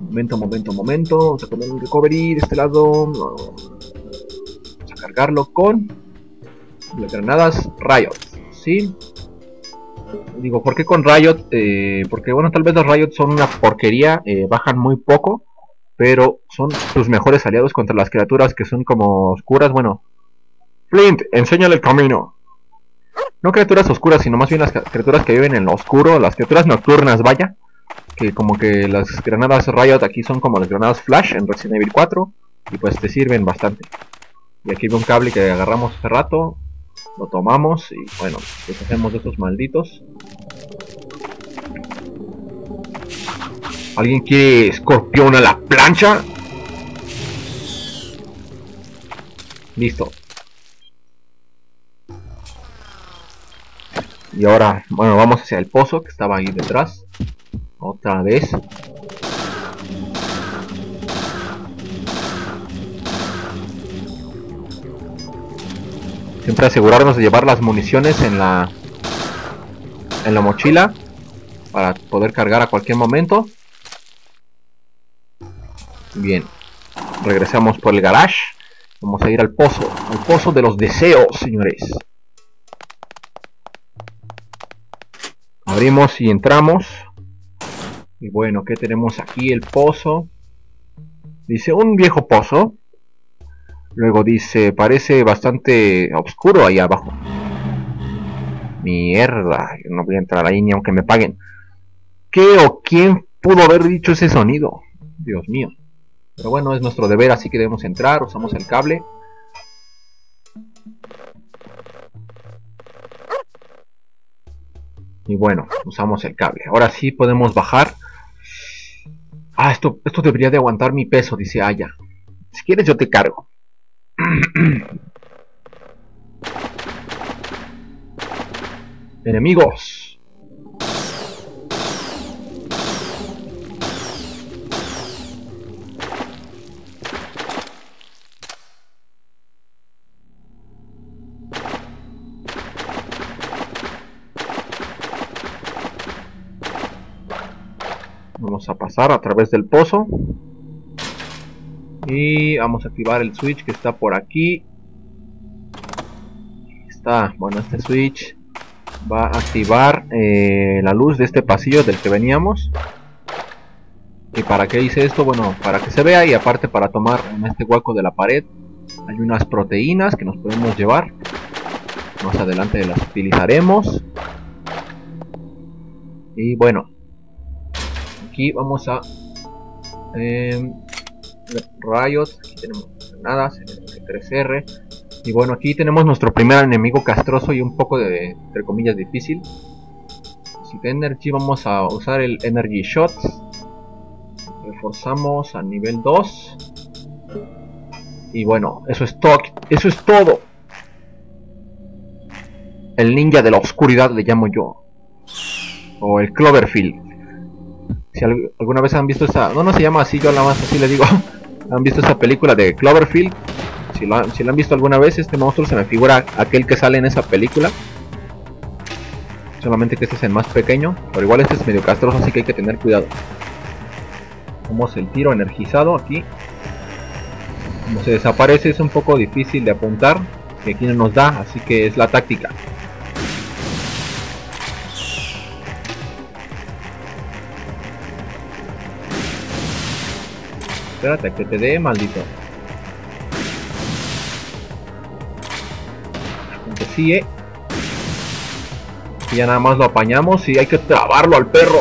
Momento, momento, momento. Vamos a poner un recovery de este lado. Vamos a cargarlo con. Granadas Riot. ¿Sí? Digo, ¿por qué con Riot? Eh, porque bueno, tal vez los Riot son una porquería. Eh, bajan muy poco. Pero son tus mejores aliados contra las criaturas que son como oscuras. Bueno. Flint, enséñale el camino. No criaturas oscuras, sino más bien las criaturas que viven en lo oscuro, las criaturas nocturnas, vaya. Que como que las granadas Riot aquí son como las granadas Flash en Resident Evil 4. Y pues te sirven bastante. Y aquí veo un cable que agarramos hace rato. Lo tomamos y bueno, deshacemos de estos malditos. ¿Alguien quiere escorpión a la plancha? Listo. Y ahora, bueno, vamos hacia el pozo que estaba ahí detrás. Otra vez. Siempre asegurarnos de llevar las municiones en la en la mochila para poder cargar a cualquier momento. Bien. Regresamos por el garage. Vamos a ir al pozo. Al pozo de los deseos, señores. Abrimos y entramos. Y bueno, ¿qué tenemos aquí? El pozo. Dice un viejo pozo. Luego dice, parece bastante oscuro ahí abajo. Mierda, no voy a entrar ahí ni aunque me paguen. ¿Qué o quién pudo haber dicho ese sonido? Dios mío. Pero bueno, es nuestro deber, así que debemos entrar. Usamos el cable. Y bueno, usamos el cable. Ahora sí podemos bajar. Ah, esto, esto debería de aguantar mi peso, dice Aya. Si quieres yo te cargo. Enemigos. Vamos a pasar a través del pozo. Y vamos a activar el switch que está por aquí. Está, bueno, este switch va a activar eh, la luz de este pasillo del que veníamos. ¿Y para qué hice esto? Bueno, para que se vea y aparte para tomar en este hueco de la pared hay unas proteínas que nos podemos llevar. Más adelante las utilizaremos. Y bueno, aquí vamos a eh, Riot, aquí tenemos nada, 3R. Y bueno, aquí tenemos nuestro primer enemigo castroso y un poco de, entre comillas, difícil. Así que Energy vamos a usar el Energy Shot. Reforzamos a nivel 2. Y bueno, eso es todo. Eso es todo. El ninja de la oscuridad le llamo yo. O el Cloverfield. Si alguna vez han visto esa... No, no se llama así, yo la más así le digo. ¿Han visto esa película de Cloverfield? Si lo han visto alguna vez, este monstruo se me figura aquel que sale en esa película. Solamente que este es el más pequeño. Pero igual este es medio castroso, así que hay que tener cuidado. Vamos el tiro energizado aquí. Como se desaparece es un poco difícil de apuntar. Y aquí no nos da, así que es la táctica. Espérate, que te dé, maldito. Aunque sí, eh. Y ya nada más lo apañamos y hay que trabarlo al perro.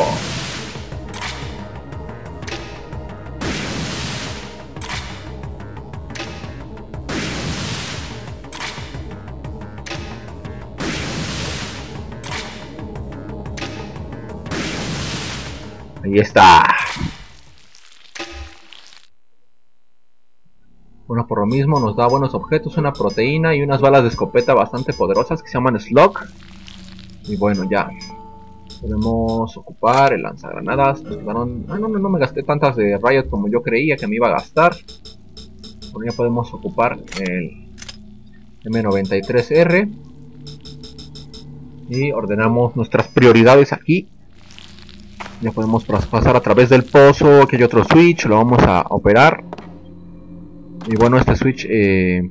Ahí está. Bueno, por lo mismo nos da buenos objetos, una proteína y unas balas de escopeta bastante poderosas que se llaman Slug. Y bueno, ya. Podemos ocupar el lanzagranadas. Ah, no, no, me gasté tantas de Riot como yo creía que me iba a gastar. Bueno, ya podemos ocupar el M93R. Y ordenamos nuestras prioridades aquí. Ya podemos pasar a través del pozo. Aquí hay otro switch. Lo vamos a operar. Y bueno, este switch eh,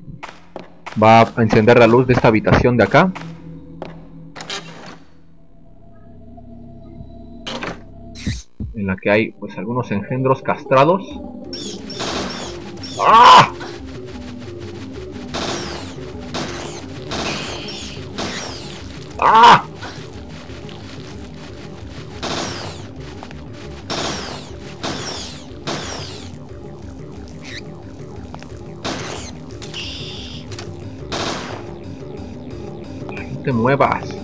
va a encender la luz de esta habitación de acá. En la que hay pues algunos engendros castrados. ¡Ah! ¡Ah! Muevas.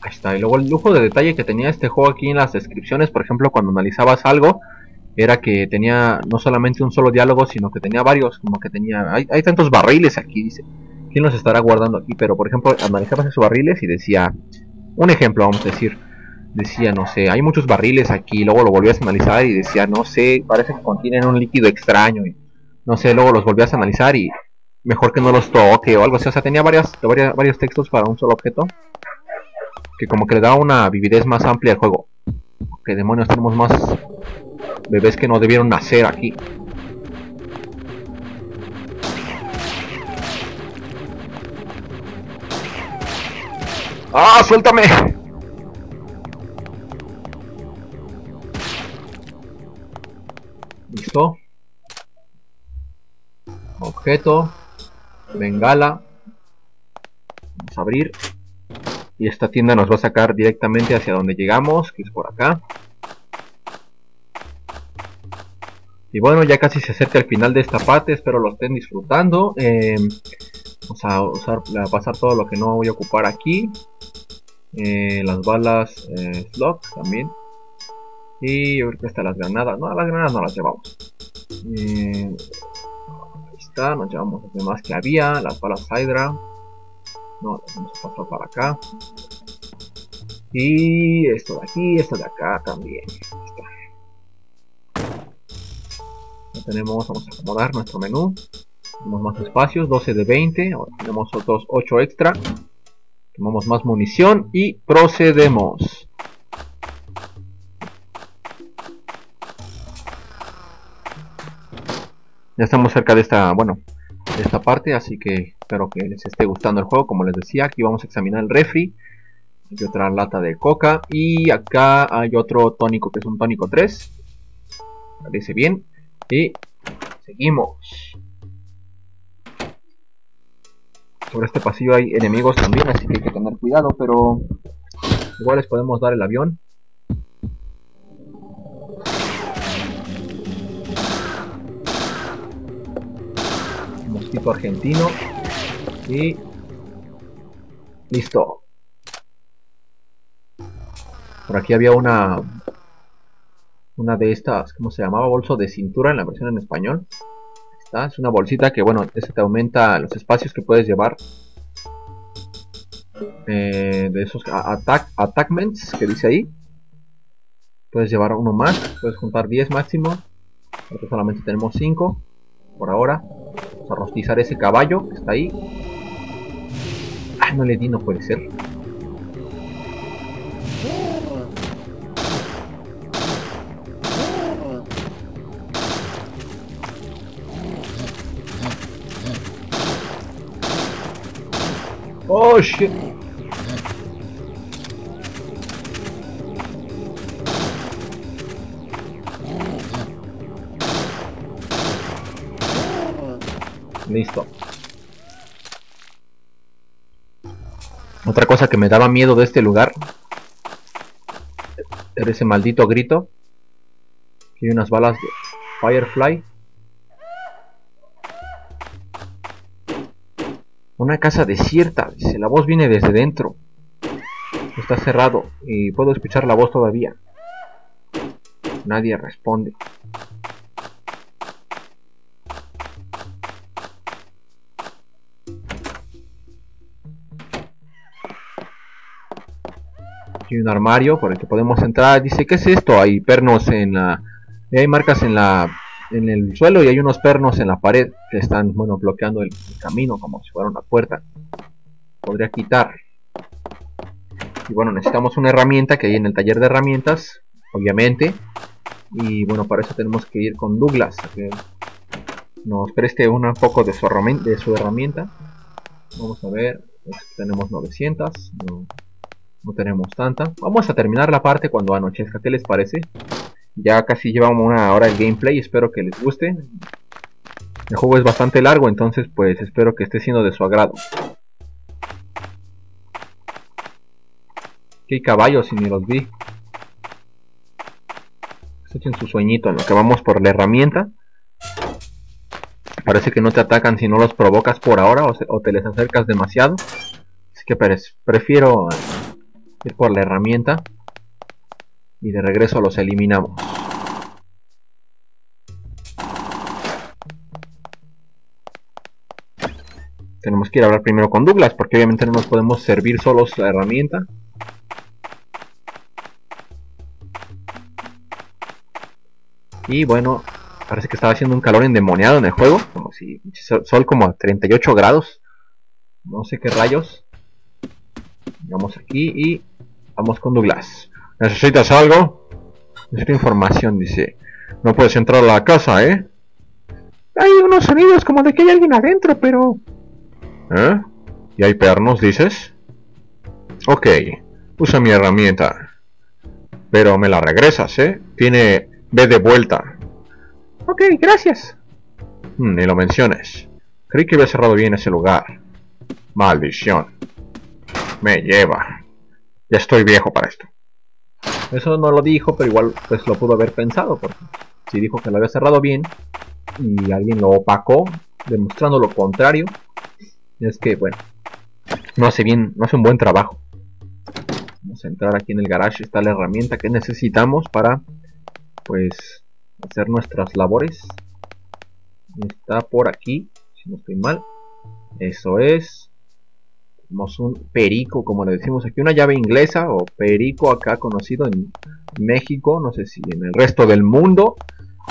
Ahí está. Y luego el lujo de detalle que tenía este juego aquí en las descripciones, por ejemplo, cuando analizabas algo, era que tenía no solamente un solo diálogo, sino que tenía varios, como que tenía... Hay, hay tantos barriles aquí, dice. ¿Quién los estará guardando aquí? Pero, por ejemplo, analizabas esos barriles y decía... Un ejemplo, vamos a decir. Decía, no sé, hay muchos barriles aquí. Luego lo volvías a analizar y decía, no sé, parece que contienen un líquido extraño. Y no sé, luego los volvías a analizar y mejor que no los toque o algo así. O sea, tenía varias, varios textos para un solo objeto. Que como que le daba una vividez más amplia al juego. Que demonios, tenemos más bebés que no debieron nacer aquí. ¡Ah, suéltame! Listo objeto, bengala, vamos a abrir y esta tienda nos va a sacar directamente hacia donde llegamos, que es por acá. Y bueno, ya casi se acerca el final de esta parte, espero lo estén disfrutando. Em, vamos a usar, a pasar todo lo que no voy a ocupar aquí. Eh, las balas eh, slot también. Y ahorita están las granadas. No, las granadas no las llevamos. Eh, nos llevamos los demás que había, las balas Hydra. No, vamos a pasar para acá. Y esto de aquí, esto de acá también. Ya tenemos, vamos a acomodar nuestro menú. Tenemos más espacios, 12 de 20. Ahora tenemos otros 8 extra. Tomamos más munición y procedemos. Ya estamos cerca de esta, bueno, esta parte, así que espero que les esté gustando el juego. Como les decía, aquí vamos a examinar el refri. Hay otra lata de coca y acá hay otro tónico que es un tónico 3. Parece bien. Y seguimos. Sobre este pasillo hay enemigos también, así que hay que tener cuidado, pero igual les podemos dar el avión. Argentino. Y... Listo. Por aquí había una... Una de estas, ¿cómo se llamaba? Bolso de cintura en la versión en español. Esta es una bolsita que, bueno, ese te aumenta los espacios que puedes llevar. Eh, de esos attack, attackments que dice ahí. Puedes llevar uno más, puedes juntar 10 máximo. Porque solamente tenemos 5 por ahora. A rostizar ese caballo que está ahí. Ah, no le di, no puede ser. Oh shit. Listo. Otra cosa que me daba miedo de este lugar era ese maldito grito. Aquí hay unas balas de Firefly. Una casa desierta, la voz viene desde dentro. Está cerrado y puedo escuchar la voz todavía. Nadie responde. Hay un armario por el que podemos entrar. Dice, ¿qué es esto? Hay pernos en la... Hay marcas en la en el suelo y hay unos pernos en la pared que están, bueno, bloqueando el, camino como si fuera una puerta. Podría quitar. Y bueno, necesitamos una herramienta que hay en el taller de herramientas, obviamente. Y bueno, para eso tenemos que ir con Douglas, que nos preste un poco de su, de su herramienta. Vamos a ver, tenemos 900, no, no tenemos tanta. Vamos a terminar la parte cuando anochezca, ¿qué les parece? Ya casi llevamos una hora el gameplay, espero que les guste. El juego es bastante largo, entonces pues espero que esté siendo de su agrado. Hay caballos y ni los vi. Echen su sueñito en lo que vamos por la herramienta. Parece que no te atacan si no los provocas por ahora o, te les acercas demasiado. Así que prefiero ir por la herramienta y de regreso los eliminamos. Tenemos que ir a hablar primero con Douglas porque obviamente no nos podemos servir solos la herramienta. Y bueno, parece que estaba haciendo un calor endemoniado en el juego, como si sol como a 38 grados. No sé qué rayos. Vamos aquí y vamos con Douglas. ¿Necesitas algo? Necesito información, dice. No puedes entrar a la casa, ¿eh? Hay unos sonidos como de que hay alguien adentro, pero... ¿Eh? ¿Y hay pernos, dices? Ok, usa mi herramienta. Pero me la regresas, ¿eh? Tiene... Ve de vuelta. Ok, gracias. Hmm, ni lo menciones. Creí que había cerrado bien ese lugar. Maldición. Me lleva. Ya estoy viejo para esto. Eso no lo dijo, pero igual pues lo pudo haber pensado, porque si dijo que lo había cerrado bien y alguien lo opacó, demostrando lo contrario, es que bueno, no hace bien, no hace un buen trabajo. Vamos a entrar aquí en el garage, está la herramienta que necesitamos para pues hacer nuestras labores. Está por aquí, si no estoy mal. Eso es un perico, como le decimos aquí, una llave inglesa o perico acá conocido en México, no sé si en el resto del mundo,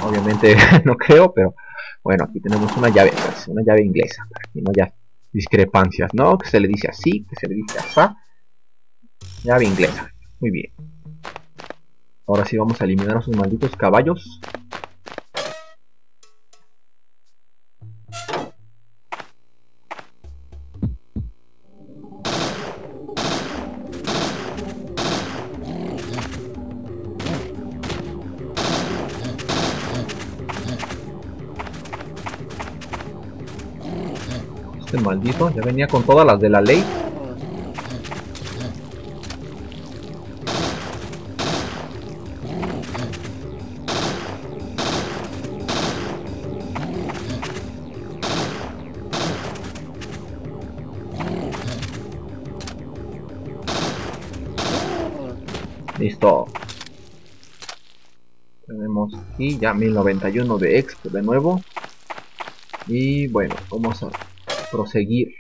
obviamente no creo, pero bueno, aquí tenemos una llave, pues, una llave inglesa, para que no haya discrepancias, ¿no? Que se le dice así, que se le dice así, llave inglesa, muy bien. Ahora sí vamos a eliminar a esos malditos caballos. Maldito ya venía con todas las de la ley. Listo. Tenemos aquí ya 1091 de expo de nuevo. Y bueno, vamos a proseguir.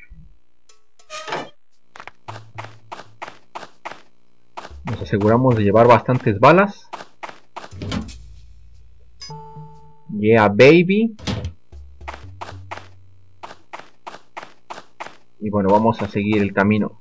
Nos aseguramos de llevar bastantes balas. Yeah, baby. Y bueno, vamos a seguir el camino.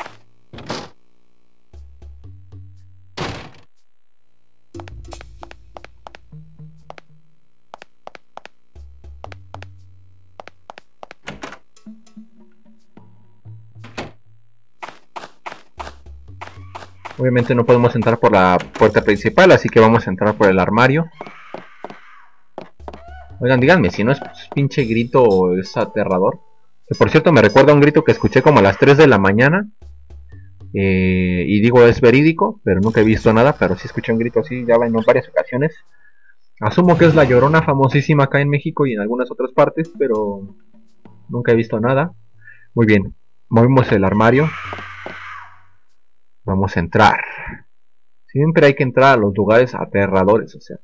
Obviamente no podemos entrar por la puerta principal, así que vamos a entrar por el armario. Oigan, díganme, si no es pinche grito es aterrador. Que por cierto me recuerda a un grito que escuché como a las 3 de la mañana. Eh, y digo es verídico, pero nunca he visto nada, pero sí escuché un grito así ya en varias ocasiones. Asumo que es la llorona famosísima acá en México y en algunas otras partes, pero nunca he visto nada. Muy bien, movimos el armario. Vamos a entrar. Siempre hay que entrar a los lugares aterradores, o sea.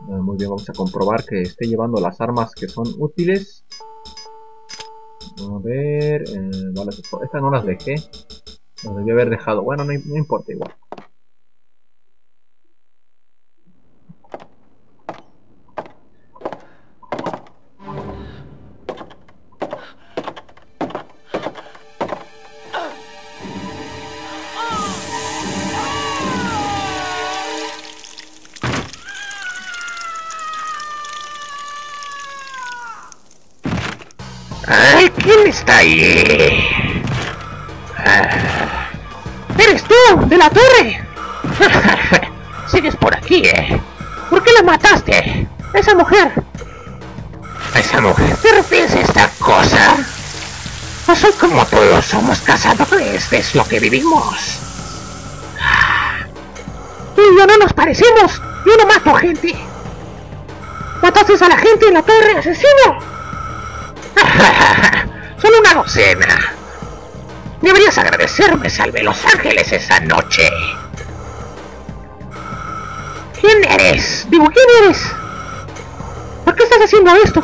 Muy bien, vamos a comprobar que esté llevando las armas que son útiles. A ver, eh, estas no las dejé. Las debí haber dejado. Bueno, no, no importa igual. Es lo que vivimos. Y yo no nos parecemos. Yo no mato gente. Mataste a la gente en la torre, asesino. Solo una docena. Deberías agradecerme, salve Los Ángeles esa noche. ¿Quién eres? Digo, ¿quién eres? ¿Por qué estás haciendo esto?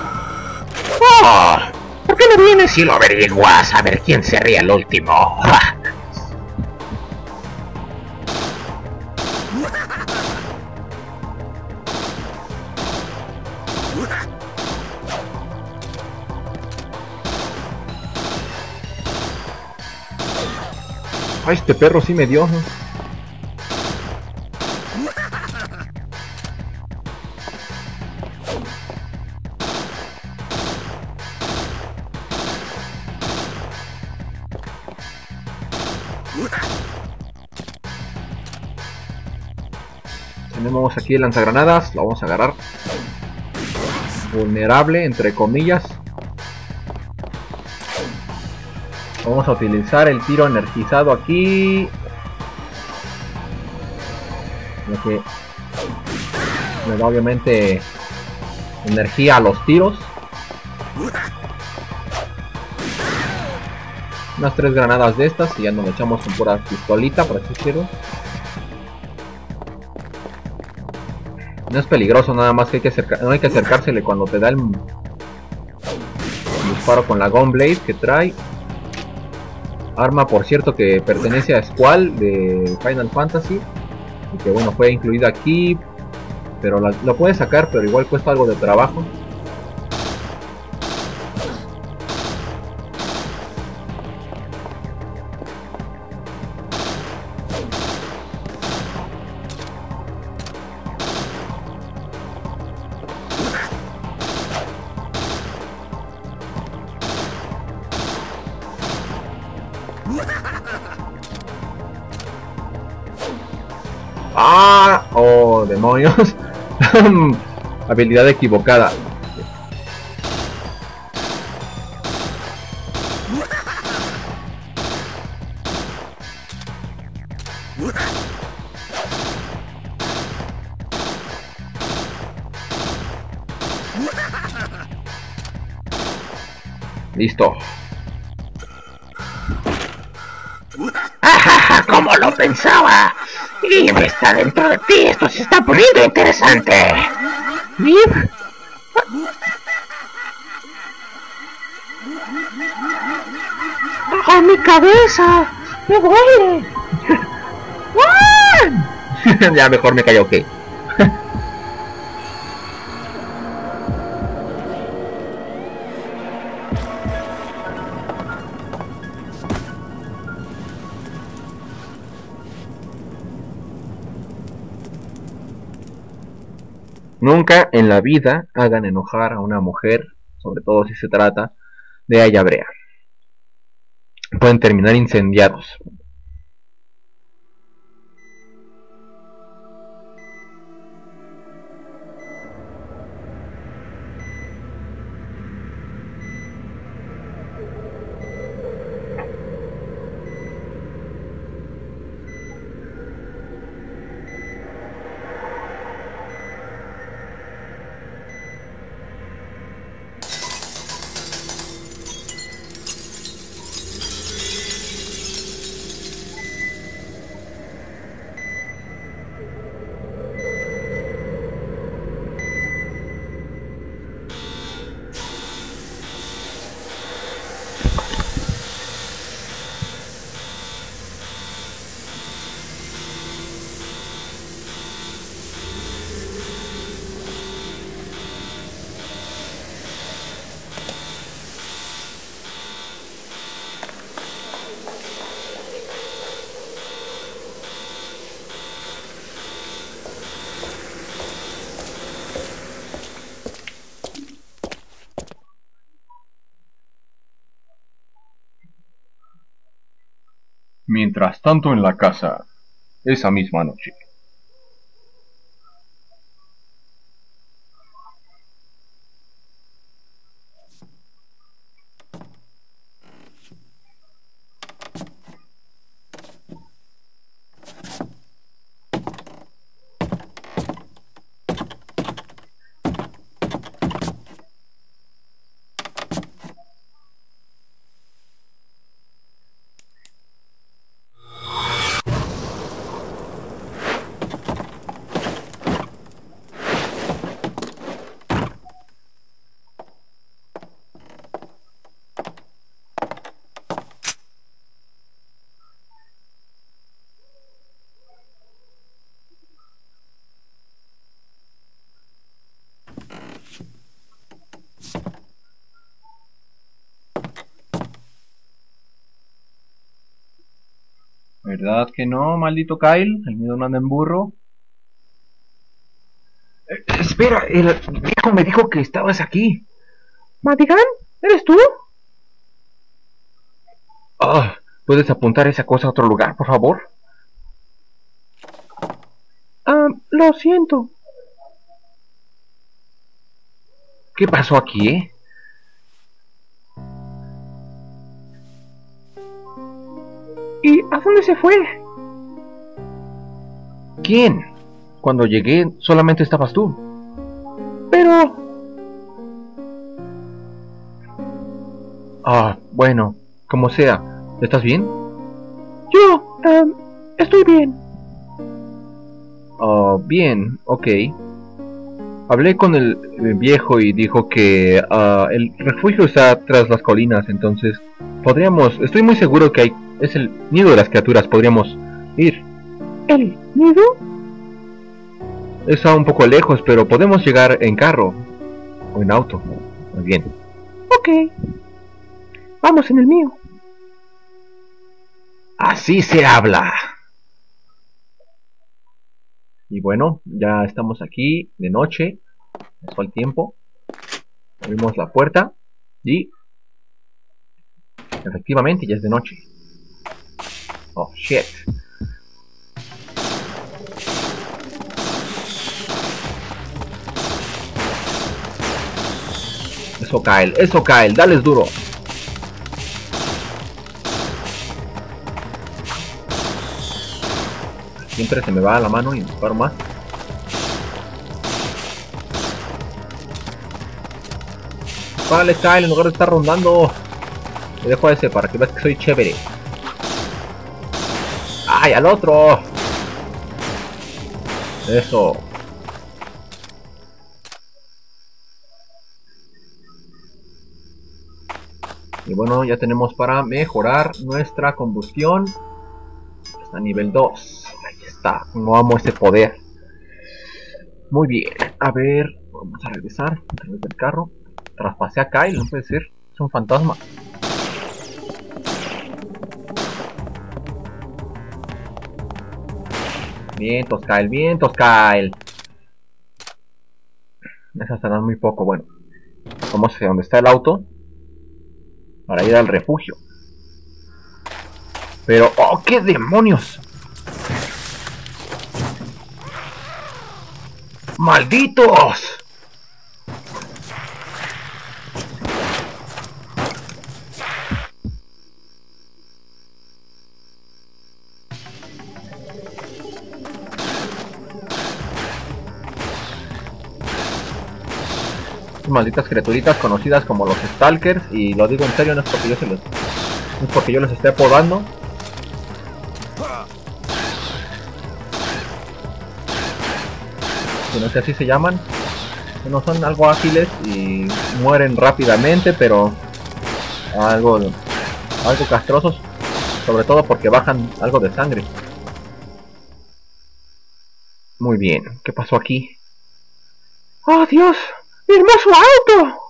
Oh, ¿Por qué no vienes y lo averiguas a ver quién sería el último? Este perro sí me dio. Tenemos aquí el lanzagranadas, lo vamos a agarrar. Vulnerable, entre comillas. Vamos a utilizar el tiro energizado aquí. Lo que me da obviamente energía a los tiros. Unas tres granadas de estas y ya nos echamos con pura pistolita, por así decirlo. No es peligroso, nada más que hay que no hay que acercársele cuando te da el disparo con la Gunblade que trae. Arma, por cierto, que pertenece a Squall de Final Fantasy. Y que bueno, fue incluida aquí. Pero la, lo puedes sacar, pero igual cuesta algo de trabajo. Habilidad equivocada. Listo. ¡Ah, ¡Como lo pensaba! ¡Libre está dentro de ti! ¡Esto se está poniendo interesante. Liv. ¡Ah, mi cabeza! ¡Me duele! Ya mejor me callo, ok. Nunca en la vida hagan enojar a una mujer, sobre todo si se trata de Ayabrea. Pueden terminar incendiados. Mientras tanto en la casa, esa misma noche. ¿Verdad que no, maldito Kyle? El miedo no anda en burro. Eh, espera, el viejo me dijo que estabas aquí. ¿Madigan? ¿Eres tú? Ah, ¿Puedes apuntar esa cosa a otro lugar, por favor? Ah, lo siento. ¿Qué pasó aquí, eh? Dónde se fue? ¿Quién? Cuando llegué solamente estabas tú. Pero... Ah, bueno, como sea. ¿Estás bien? Yo... em, estoy bien. Ah, bien, ok. Hablé con el, viejo y dijo que ah, el refugio está tras las colinas, entonces podríamos... Estoy muy seguro que hay, es el nido de las criaturas, podríamos ir. ¿El nido? Está un poco lejos, pero podemos llegar en carro o en auto. Muy bien. Ok. Vamos en el mío. Así se habla. Y bueno, ya estamos aquí de noche. Pasó el tiempo. Abrimos la puerta y efectivamente ya es de noche. Oh shit. Eso Kyle, eso Kyle, dales duro. Siempre se me va la mano y disparo más. Vale, Kyle, en lugar de estar rondando. Me dejo a ese para que veas que soy chévere. ¡Ay, al otro! Eso. Y bueno, ya tenemos para mejorar nuestra combustión. Está a nivel 2. Ahí está. No amo ese poder. Muy bien. A ver, vamos a regresar a través del carro. Traspasé a Kyle, no puede ser. Es un fantasma. Vientos, Kyle, vientos, Kyle. Esas dan muy poco, bueno. Vamos hacia donde está el auto. Para ir al refugio. Pero, ¡oh, qué demonios! ¡Malditos! Malditas criaturitas conocidas como los Stalkers y lo digo en serio, no es porque yo se los no es porque yo les esté apodando. Sino que así se llaman. No son algo ágiles y mueren rápidamente, pero algo algo castrosos, sobre todo porque bajan algo de sangre. Muy bien, ¿qué pasó aquí? ¡Oh, Dios! Hermoso auto!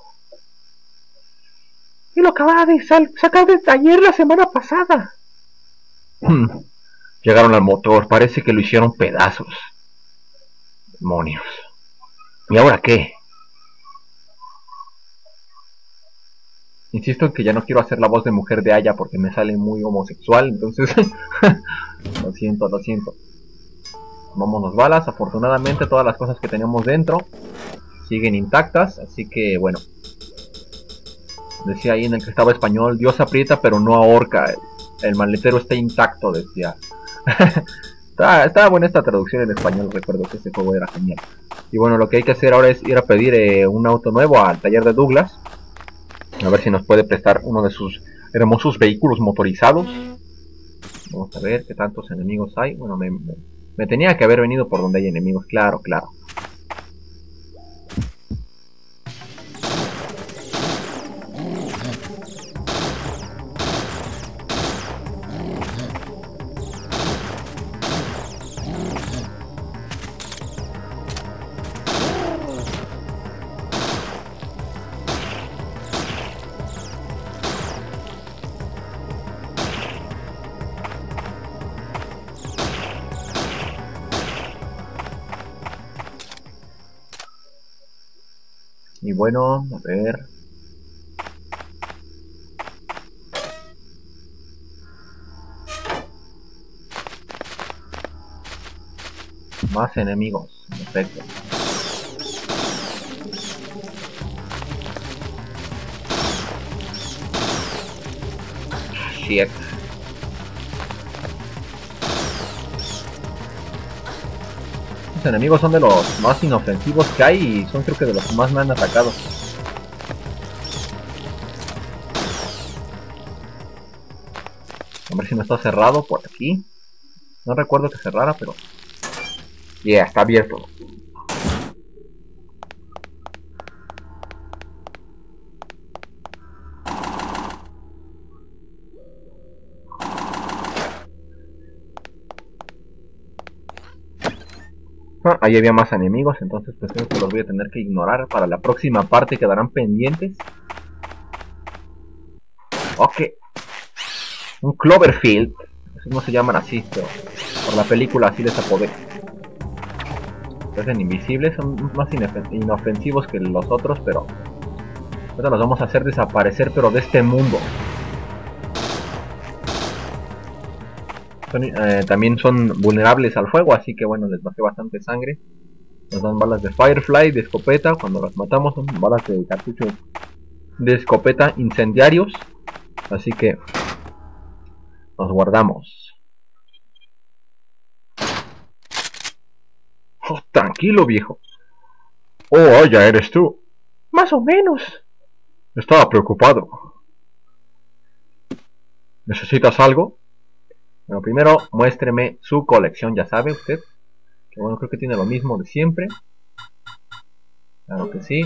Y lo acababa de sacar del taller la semana pasada. Hmm. Llegaron al motor, parece que lo hicieron pedazos. Demonios. ¿Y ahora qué? Insisto en que ya no quiero hacer la voz de mujer de Aya porque me sale muy homosexual, entonces... lo siento, lo siento. Vámonos balas, afortunadamente todas las cosas que teníamos dentro siguen intactas, así que bueno. Decía ahí en el que estaba español, Dios aprieta pero no ahorca, el, maletero está intacto, decía. estaba, buena esta traducción en español, recuerdo que ese juego era genial. Y bueno, lo que hay que hacer ahora es ir a pedir eh, un auto nuevo al taller de Douglas. A ver si nos puede prestar uno de sus hermosos vehículos motorizados. Vamos a ver qué tantos enemigos hay. Bueno, me tenía que haber venido por donde hay enemigos, claro, claro. Bueno, a ver. Más enemigos, perfecto. Shit. Enemigos son de los más inofensivos que hay y son creo que de los que más me han atacado. A ver si no está cerrado por aquí. No recuerdo que cerrara, pero... Yeah, está abierto. Ahí había más enemigos, entonces pues creo que los voy a tener que ignorar. Para la próxima parte quedarán pendientes. Ok. Un Cloverfield. No se llaman así, pero por la película así les apodé. Parecen invisibles, son más inofensivos que los otros, pero... Ahora los vamos a hacer desaparecer, pero de este mundo. Eh, también son vulnerables al fuego, así que bueno, les bajé bastante sangre. Nos dan balas de Firefly, de escopeta, cuando las matamos son balas de cartucho de escopeta incendiarios. Así que nos guardamos. Oh, tranquilo, viejo. Oh, ya eres tú. Más o menos. Estaba preocupado. ¿Necesitas algo? Bueno, primero muéstreme su colección, ya sabe usted. Que bueno, creo que tiene lo mismo de siempre. Claro que sí,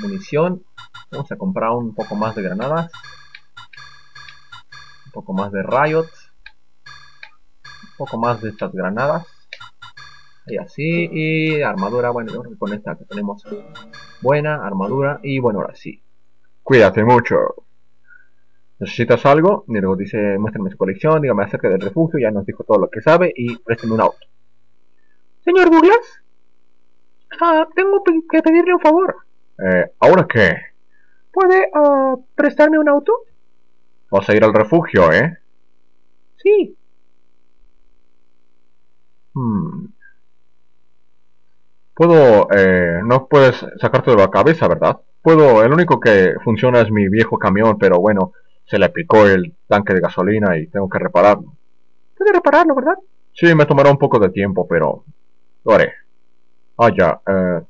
munición. Vamos a comprar un poco más de granadas. Un poco más de riot. Un poco más de estas granadas. Y así, y armadura, bueno, con esta que tenemos buena, armadura, y bueno, ahora sí. Cuídate mucho. ¿Necesitas algo? Y luego dice, muéstrame su colección, dígame acerca del refugio, ya nos dijo todo lo que sabe y présteme un auto. Señor Douglas, ah, tengo que pedirle un favor. Eh, ¿ahora qué? ¿Puede ah, prestarme un auto? Vas a ir al refugio, ¿eh? Sí. Hmm. Puedo, eh, no puedes sacarte de la cabeza, ¿verdad? Puedo, el único que funciona es mi viejo camión, pero bueno, se le picó el tanque de gasolina y tengo que repararlo. ¿Puede repararlo, verdad? Sí, me tomará un poco de tiempo, pero lo haré. Ah, ya, eh,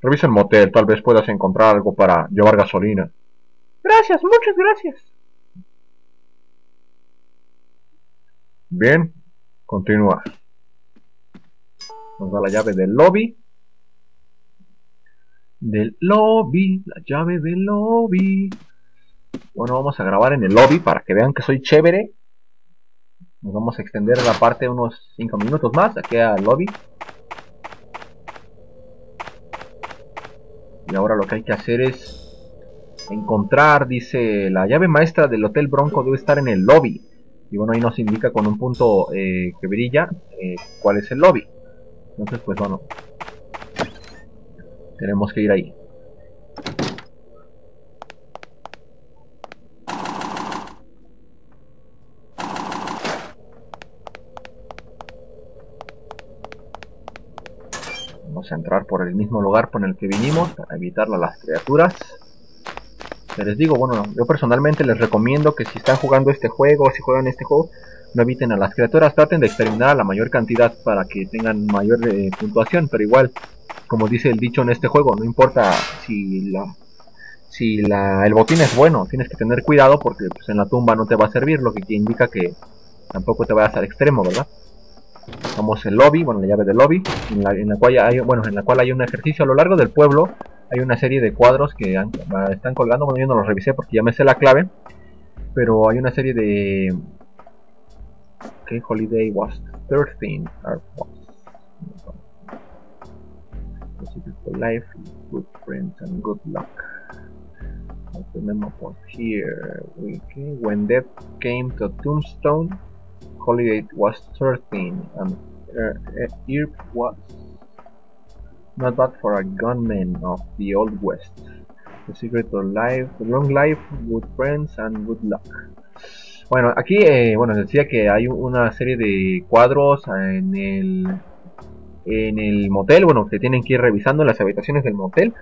revisa el motel, tal vez puedas encontrar algo para llevar gasolina. Gracias, muchas gracias. Bien, continúa. Nos da la llave del lobby del lobby, la llave del lobby. Bueno, vamos a grabar en el lobby para que vean que soy chévere. Nos vamos a extender la parte unos 5 minutos más aquí al lobby. Y ahora lo que hay que hacer es encontrar, dice, la llave maestra del Hotel Bronco debe estar en el lobby. Y bueno, ahí nos indica con un punto eh, que brilla eh, cuál es el lobby. Entonces, pues bueno, tenemos que ir ahí. A entrar por el mismo lugar por el que vinimos para evitar a las criaturas. les digo, bueno, yo personalmente les recomiendo que si están jugando este juego o si juegan este juego, no eviten a las criaturas, traten de exterminar a la mayor cantidad para que tengan mayor eh, puntuación, pero igual como dice el dicho en este juego, no importa si la si la, el botín es bueno, tienes que tener cuidado porque pues, en la tumba no te va a servir, lo que indica que tampoco te vayas al extremo, ¿verdad? Vamos el lobby, bueno, la llave del lobby, en la, cual hay, bueno, en la cual hay un ejercicio a lo largo del pueblo, hay una serie de cuadros que están colgando, bueno, yo no los revisé porque ya me sé la clave, pero hay una serie de... ¿Qué holiday was 13? for life, good friends, and good luck. the memo here. When death came to Tombstone, Holiday was 13, and Earp was not bad for a gunman of the Old West. The secret of life, long life, good friends, and good luck. Bueno, aquí, eh, bueno, decía que hay una serie de cuadros en el en el motel, bueno, que tienen que ir revisando las habitaciones del motel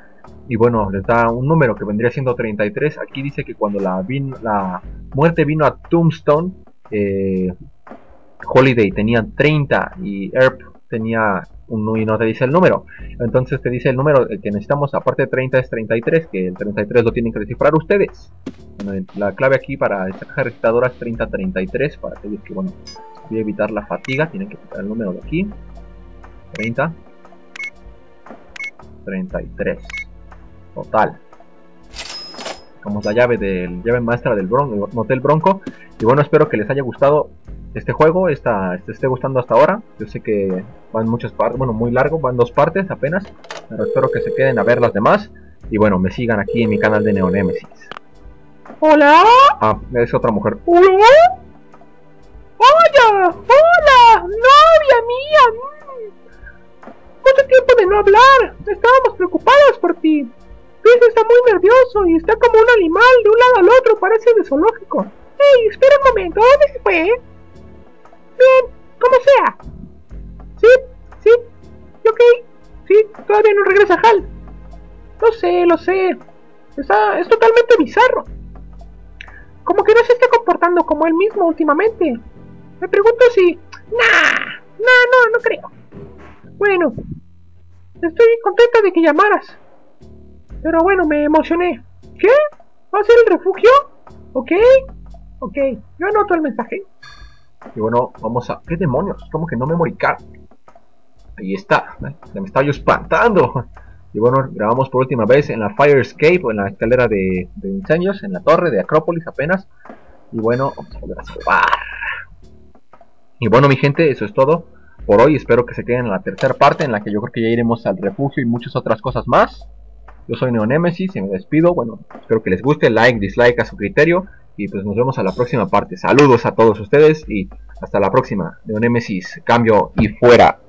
y bueno, les da un número que vendría siendo 33. Aquí dice que cuando la, la muerte vino a Tombstone, eh, Holiday tenía 30 y Earp tenía un y no te dice el número. Entonces te dice el número que necesitamos, aparte de 30 es 33, que el 33 lo tienen que descifrar ustedes. la clave aquí para esta registradora es 3033, para aquellos que, bueno, voy a evitar la fatiga, tienen que quitar el número de aquí. 30 33 total sacamos la llave del llave maestra del Bron Motel Bronco y bueno espero que les haya gustado este juego esta, este esté gustando hasta ahora yo sé que van muchas partes bueno muy largo van dos partes apenas pero espero que se queden a ver las demás y bueno me sigan aquí en mi canal de Neonemesis hola ah es otra mujer hola hola hola novia mía ¿Cuánto tiempo de no hablar? Estábamos preocupados por ti. Chris está muy nervioso y está como un animal de un lado al otro, parece de zoológico. ¡Ey, espera un momento! ¿Dónde se fue? Bien, como sea. Sí, sí, ok, sí, todavía no regresa Hal. Lo sé, lo sé. Está, es totalmente bizarro. Como que no se está comportando como él mismo últimamente. Me pregunto si... Nah, nah, no, no creo. Bueno, Estoy contenta de que llamaras. Pero bueno, me emocioné. ¿Qué? ¿Va a ser el refugio? ¿Ok? Ok, yo anoto el mensaje. Y bueno, vamos a... ¿Qué demonios? Como que no memory card. Ahí está. Se me estaba yo espantando. Y bueno, grabamos por última vez en la Fire Escape, en la escalera de, de incendios, en la torre de Acrópolis apenas. Y bueno, vamos a volver a salvar. Y bueno, mi gente, eso es todo por hoy. Espero que se queden en la tercera parte, en la que yo creo que ya iremos al refugio y muchas otras cosas más. Yo soy Neonemesis y me despido. Bueno, espero que les guste. Like, dislike a su criterio. Y pues nos vemos a la próxima parte. Saludos a todos ustedes y hasta la próxima. Neonemesis, cambio y fuera.